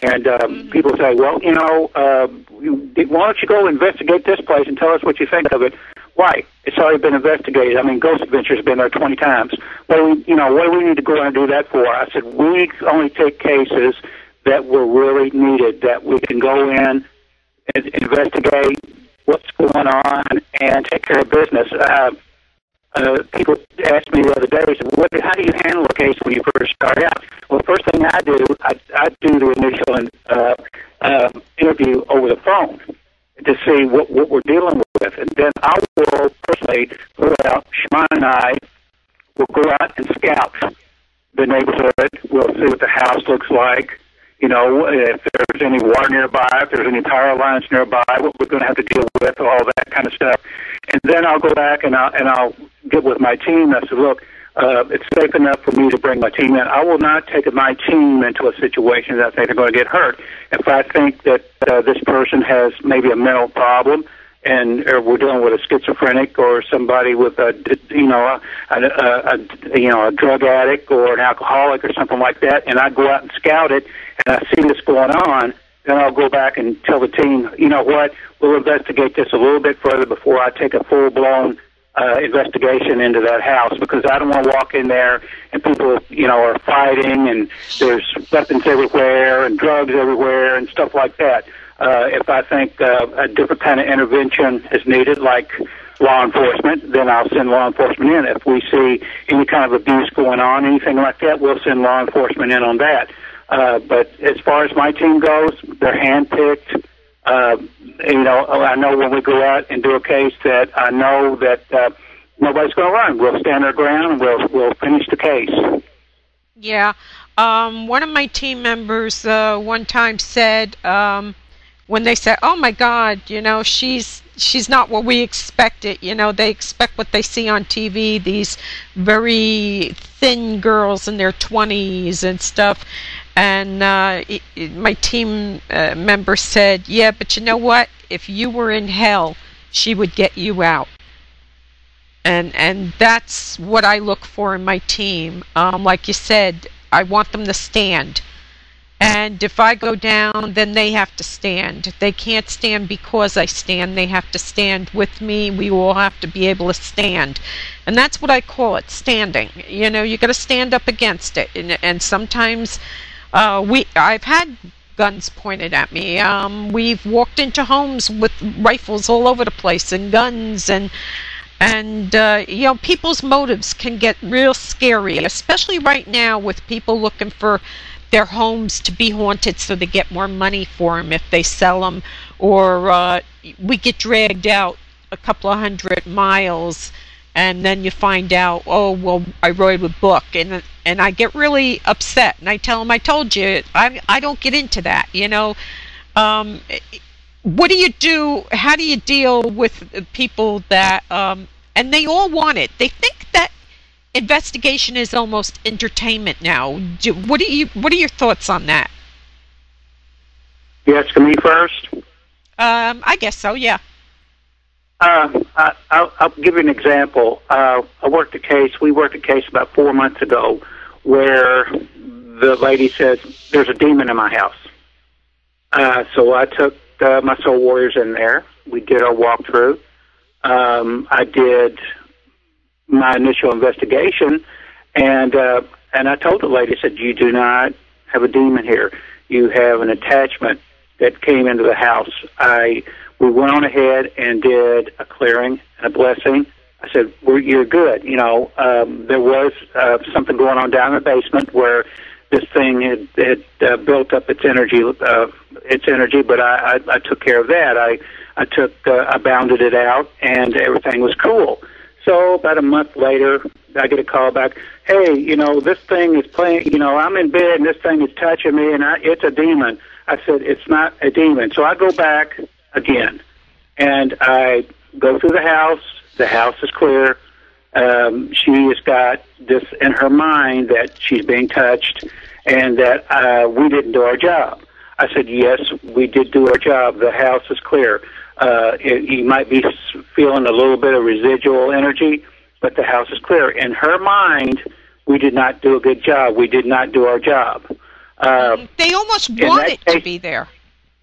And um, mm-hmm. people say, well, you know, uh, why don't you go investigate this place and tell us what you think of it? Why? It's already been investigated. I mean, Ghost Adventures has been there 20 times. What do we, you know, what do we need to go and do that for? I said, we only take cases that were really needed, that we can go in investigate what's going on and take care of business. Uh, uh, people asked me the other day, said, what, how do you handle a case when you first start out? Well, the first thing I do, I, I do the initial uh, uh, interview over the phone to see what, what we're dealing with. And then I will personally go out, Shimon and I will go out and scout the neighborhood. We'll see what the house looks like. You know, if there's any water nearby, if there's any power lines nearby, what we're going to have to deal with, all that kind of stuff. And then I'll go back and I'll, and I'll get with my team. I said, look, uh, it's safe enough for me to bring my team in. I will not take my team into a situation that I think they're going to get hurt. If I think that uh, this person has maybe a mental problem, and or we're dealing with a schizophrenic or somebody with a you know a, a, a you know a drug addict or an alcoholic or something like that, and I go out and scout it, and I see this going on, then I'll go back and tell the team, you know what, we'll investigate this a little bit further before I take a full blown uh, investigation into that house because I don't want to walk in there and people, you know, are fighting and there's weapons everywhere and drugs everywhere and stuff like that. Uh, if I think uh, a different kind of intervention is needed, like law enforcement, then I'll send law enforcement in. If we see any kind of abuse going on, anything like that, we'll send law enforcement in on that. Uh, but as far as my team goes, they're handpicked. Uh, you know, I know when we go out and do a case that I know that uh, nobody's going to run. We'll stand our ground and we'll we'll finish the case. Yeah. Um, one of my team members uh, one time said um, when they say, "Oh my God, you know, she's she's not what we expected." You know, they expect what they see on TV. These very thin girls in their twenties and stuff. And uh, it, it, my team uh, member said, "Yeah, but you know what? If you were in hell, she would get you out." And and that's what I look for in my team. Um, like you said, I want them to stand. And if I go down, then they have to stand. They can't stand because I stand. They have to stand with me. We all have to be able to stand. And that's what I call it, standing. You know, you got to stand up against it. And, and sometimes uh, we I've had guns pointed at me. Um, we've walked into homes with rifles all over the place and guns and and uh, you know people's motives can get real scary, especially right now with people looking for their homes to be haunted so they get more money for them if they sell them, or uh, we get dragged out a couple of hundred miles and then you find out, oh well, I wrote a book, and and I get really upset, and I tell them, I told you, I I don't get into that, you know. Um, what do you do? How do you deal with people that, um, and they all want it. They think that investigation is almost entertainment now. Do, what do you? What are your thoughts on that? You asking me first? Um, I guess so. Yeah. Uh, I, I'll, I'll give you an example. Uh, I worked a case. We worked a case about four months ago where the lady said, "There's a demon in my house." Uh, so I took uh, my soul warriors in there. We did our walkthrough. Um, I did my initial investigation, and uh, and I told the lady, I said, "You do not have a demon here. You have an attachment that came into the house." I we went on ahead and did a clearing and a blessing. I said, We're, "You're good." You know, um, there was uh, something going on down in the basement where this thing had, had uh, built up its energy, uh, its energy. But I, I, I took care of that. I, I took, uh, I bounded it out, and everything was cool. So about a month later, I get a call back. Hey, you know, this thing is playing. You know, I'm in bed and this thing is touching me, and I, it's a demon. I said it's not a demon. So I go back again. And I go through the house. The house is clear. Um, she has got this in her mind that she's being touched and that uh, we didn't do our job. I said, yes, we did do our job. The house is clear. Uh, it, you might be feeling a little bit of residual energy, but the house is clear. In her mind, we did not do a good job. We did not do our job. Uh, They almost want it to be there.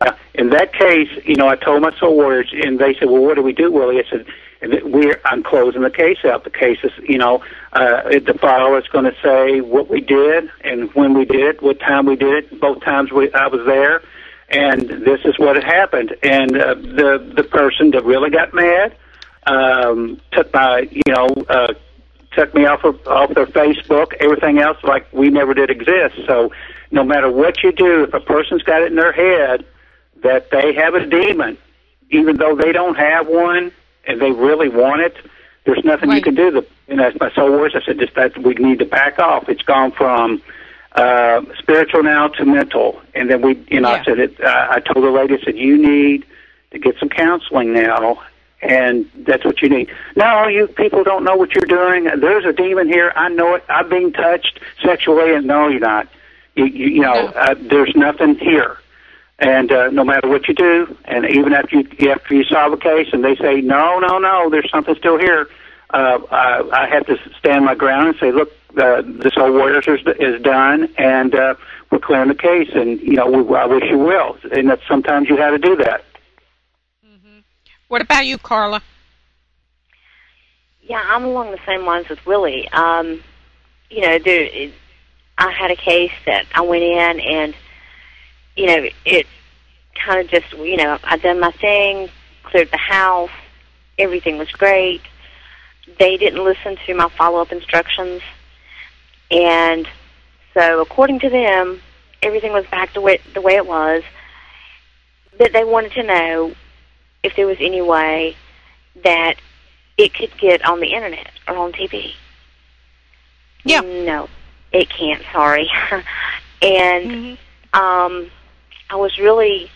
uh, in that case, you know, I told my soul warriors, and they said, "Well, what do we do, Willie?" I said, "We're I'm closing the case out. The case is, you know, uh, the file is going to say what we did and when we did it, what time we did it. Both times we I was there, and this is what had happened. And uh, the the person that really got mad um, took my, you know, uh, took me off of off their Facebook, everything else like we never did exist. So no matter what you do, if a person's got it in their head that they have a demon, even though they don't have one and they really want it, there's nothing you can do. The know, as my soul warriors, I said just that we need to back off. It's gone from uh, spiritual now to mental, and then we, you know, Yeah. I said it. Uh, I told the lady, I said you need to get some counseling now, and that's what you need. No, you people don't know what you're doing. There's a demon here. I know it. I'm being touched sexually, and no, you're not. You, you, you know, No. uh, there's nothing here. And uh, no matter what you do, and even after you after you solve a case, and they say no, no, no, there's something still here. Uh, I, I have to stand my ground and say, look, uh, this old warriors is, is done, and uh, we're clearing the case. And you know, we, I wish you will. And that sometimes you have to do that. What about you, Karla? Yeah, I'm along the same lines with Willie. Um, you know, there, it, I had a case that I went in and, you know, it kind of just, you know, I done my thing, cleared the house, everything was great. They didn't listen to my follow-up instructions, and so according to them, everything was back to way, the way it was. But they wanted to know if there was any way that it could get on the internet or on TV. Yeah. No, it can't. Sorry. and Mm-hmm. um, I was really,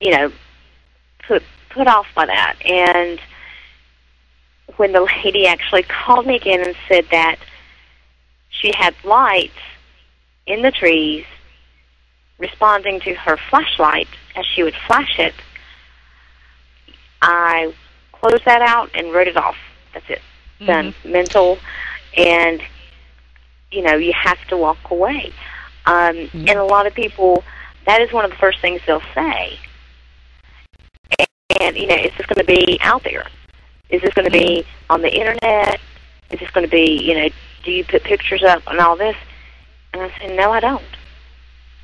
you know, put put off by that. And when the lady actually called me again and said that she had lights in the trees responding to her flashlight as she would flash it, I closed that out and wrote it off. That's it. Done. Mental, and you know you have to walk away. Um, And a lot of people, that is one of the first things they'll say. And, and you know, it's just going to be out there? Is this going to be on the internet? Is this going to be, you know, do you put pictures up and all this? And I say, no, I don't.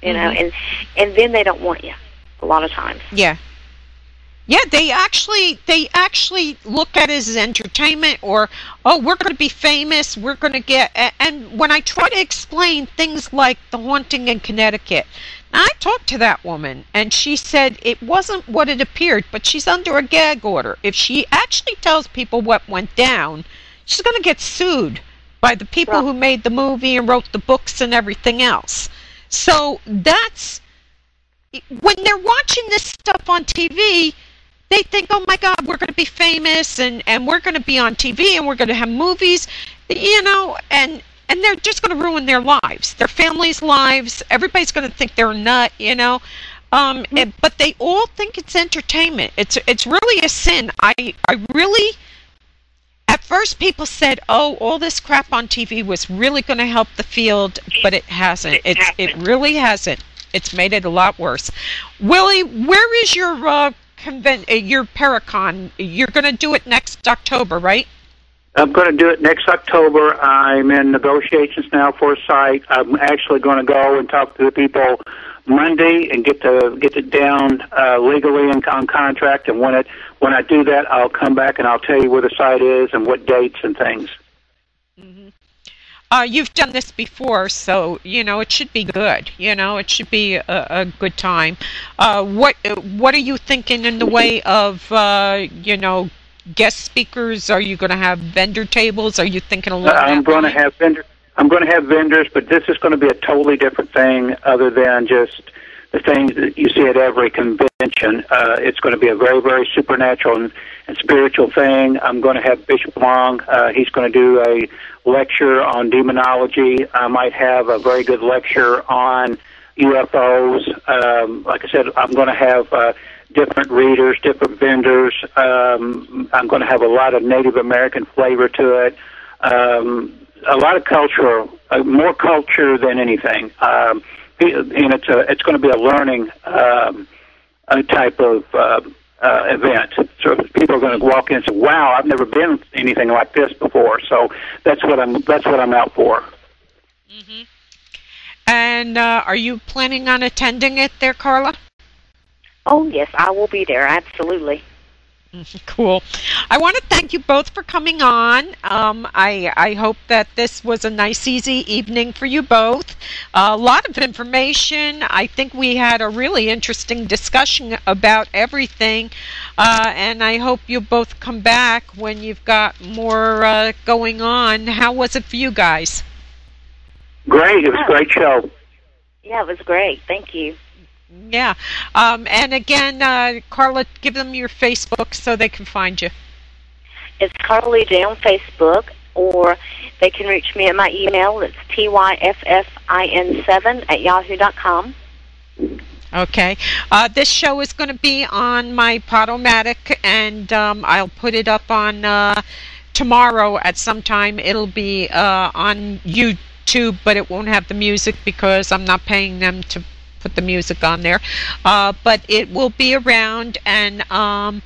You know, mm-hmm. and and then they don't want you a lot of times. Yeah. Yeah, they actually they actually look at it as entertainment or oh, we're going to be famous, we're going to get and when I try to explain things like the haunting in Connecticut. I talked to that woman and she said it wasn't what it appeared, but she's under a gag order. If she actually tells people what went down, she's going to get sued by the people who made the movie and wrote the books and everything else. So that's when they're watching this stuff on TV, they think, "Oh my God, we're going to be famous, and and we're going to be on TV, and we're going to have movies," you know, and and they're just going to ruin their lives, their families' lives. Everybody's going to think they're a nut, you know. Um, and, but they all think it's entertainment. It's it's really a sin. I I really. At first, people said, "Oh, all this crap on TV was really going to help the field," but it hasn't. It's it really hasn't. It's made it a lot worse. Willie, where is your uh, conven- uh, your Paracon? You're going to do it next October, right? I'm going to do it next October. I'm in negotiations now for a site. I'm actually going to go and talk to the people Monday and get the get it down uh, legally and on contract. And when it when I do that, I'll come back and I'll tell you where the site is and what dates and things. Uh, you've done this before, so you know it should be good. You know it should be a, a good time. Uh, what what are you thinking in the way of uh, you know guest speakers? Are you going to have vendor tables? Are you thinking along I'm going to have vendor. I'm going to have vendors, but this is going to be a totally different thing, other than just the things that you see at every convention. Uh, it's going to be a very, very supernatural and, and spiritual thing. I'm going to have Bishop Long. Uh, he's going to do a lecture on demonology. I might have a very good lecture on UFOs. Um, like I said, I'm going to have uh, different readers, different vendors. Um, I'm going to have a lot of Native American flavor to it. Um, a lot of culture, uh, more culture than anything. Um, and it's a, it's going to be a learning um, a type of uh, uh, event. So people are going to walk in and say, "Wow, I've never been anything like this before." So that's what I'm that's what I'm out for. Mm-hmm. And uh, are you planning on attending it there, Karla? Oh yes, I will be there. Absolutely. Cool. I want to thank you both for coming on. Um, I I hope that this was a nice, easy evening for you both. a lot of information. I think we had a really interesting discussion about everything, uh, and I hope you both come back when you've got more uh, going on. How was it for you guys? Great. It was a great show. Yeah, it was great. Thank you. Yeah. Um, and again, uh, Karla, give them your Facebook so they can find you. It's Karla Leger on Facebook, or they can reach me at my email. It's tyffin7 at yahoo.com. Okay. Uh, this show is going to be on my Podomatic, and um, I'll put it up on uh, tomorrow at some time. It'll be uh, on YouTube, but it won't have the music because I'm not paying them to put the music on there. Uh, but it will be around, and um,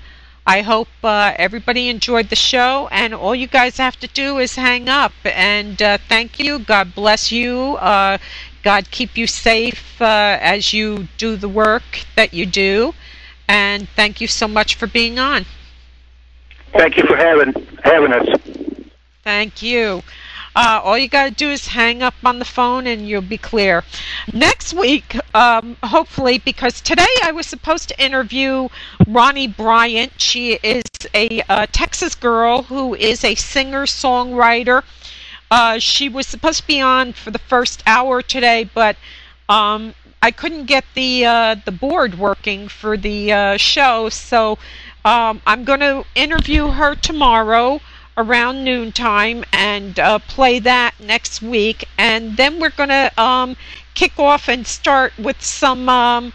I hope uh, everybody enjoyed the show. And all you guys have to do is hang up. And uh, thank you. God bless you. Uh, God keep you safe uh, as you do the work that you do. And thank you so much for being on. Thank you for having having us. Thank you. Uh, all you got to do is hang up on the phone and you'll be clear. Next week, um, hopefully, because today I was supposed to interview Ronnie Bryant. She is a uh, Texas girl who is a singer songwriter. Uh, she was supposed to be on for the first hour today, but um, I couldn't get the uh, the board working for the uh, show, so um, I'm going to interview her tomorrow around noontime and uh, play that next week. And then we're going to um, kick off and start with some um,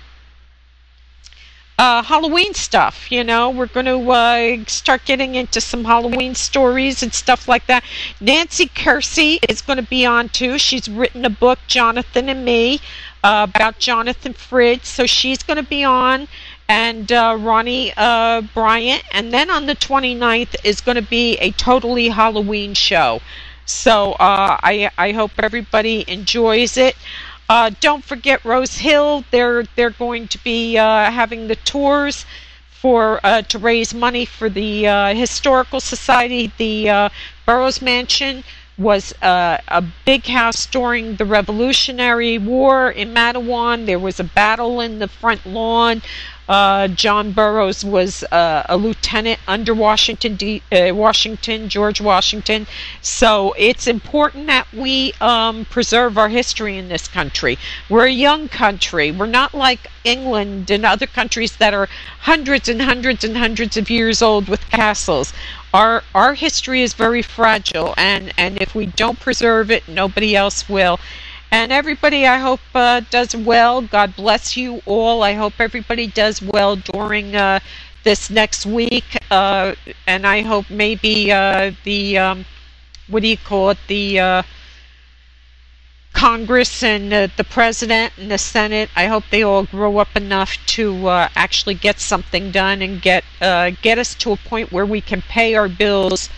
uh, Halloween stuff. You know, we're going to uh, start getting into some Halloween stories and stuff like that. Nancy Kersey is going to be on too. She's written a book, Jonathan and Me, uh, about Jonathan Frid. So she's going to be on and uh, Ronnie uh, Bryant. And then on the 29th is going to be a totally Halloween show. So uh, I, I hope everybody enjoys it. Uh, don't forget Rose Hill. They're they're going to be uh, having the tours for uh, to raise money for the historical society. The Burrowes Mansion was a big house during the Revolutionary War in Matawan. There was a battle in the front lawn. Uh, John Burrowes was uh, a lieutenant under Washington, D- uh, Washington, George Washington. So it's important that we um, preserve our history in this country. We're a young country. We're not like England and other countries that are hundreds and hundreds and hundreds of years old with castles. Our our history is very fragile, and and if we don't preserve it, nobody else will. And everybody, I hope, uh, does well. God bless you all. I hope everybody does well during uh, this next week. Uh, and I hope maybe uh, the, um, what do you call it, the uh, Congress and uh, the President and the Senate, I hope they all grow up enough to actually get something done and get, get us to a point where we can pay our bills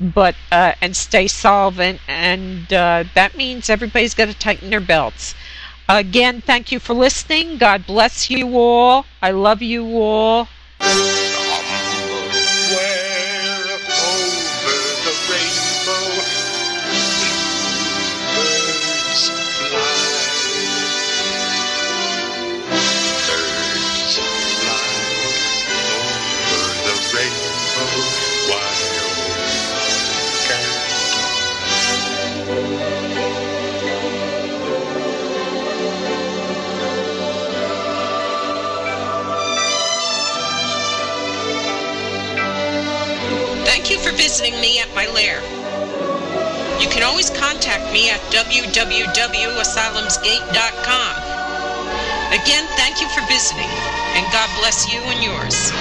but uh, and stay solvent, and uh, that means everybody's got to tighten their belts. Again, thank you for listening. God bless you all. I love you all. Visiting me at my lair. You can always contact me at www.asylumsgate.com. Again, thank you for visiting. and God bless you and yours.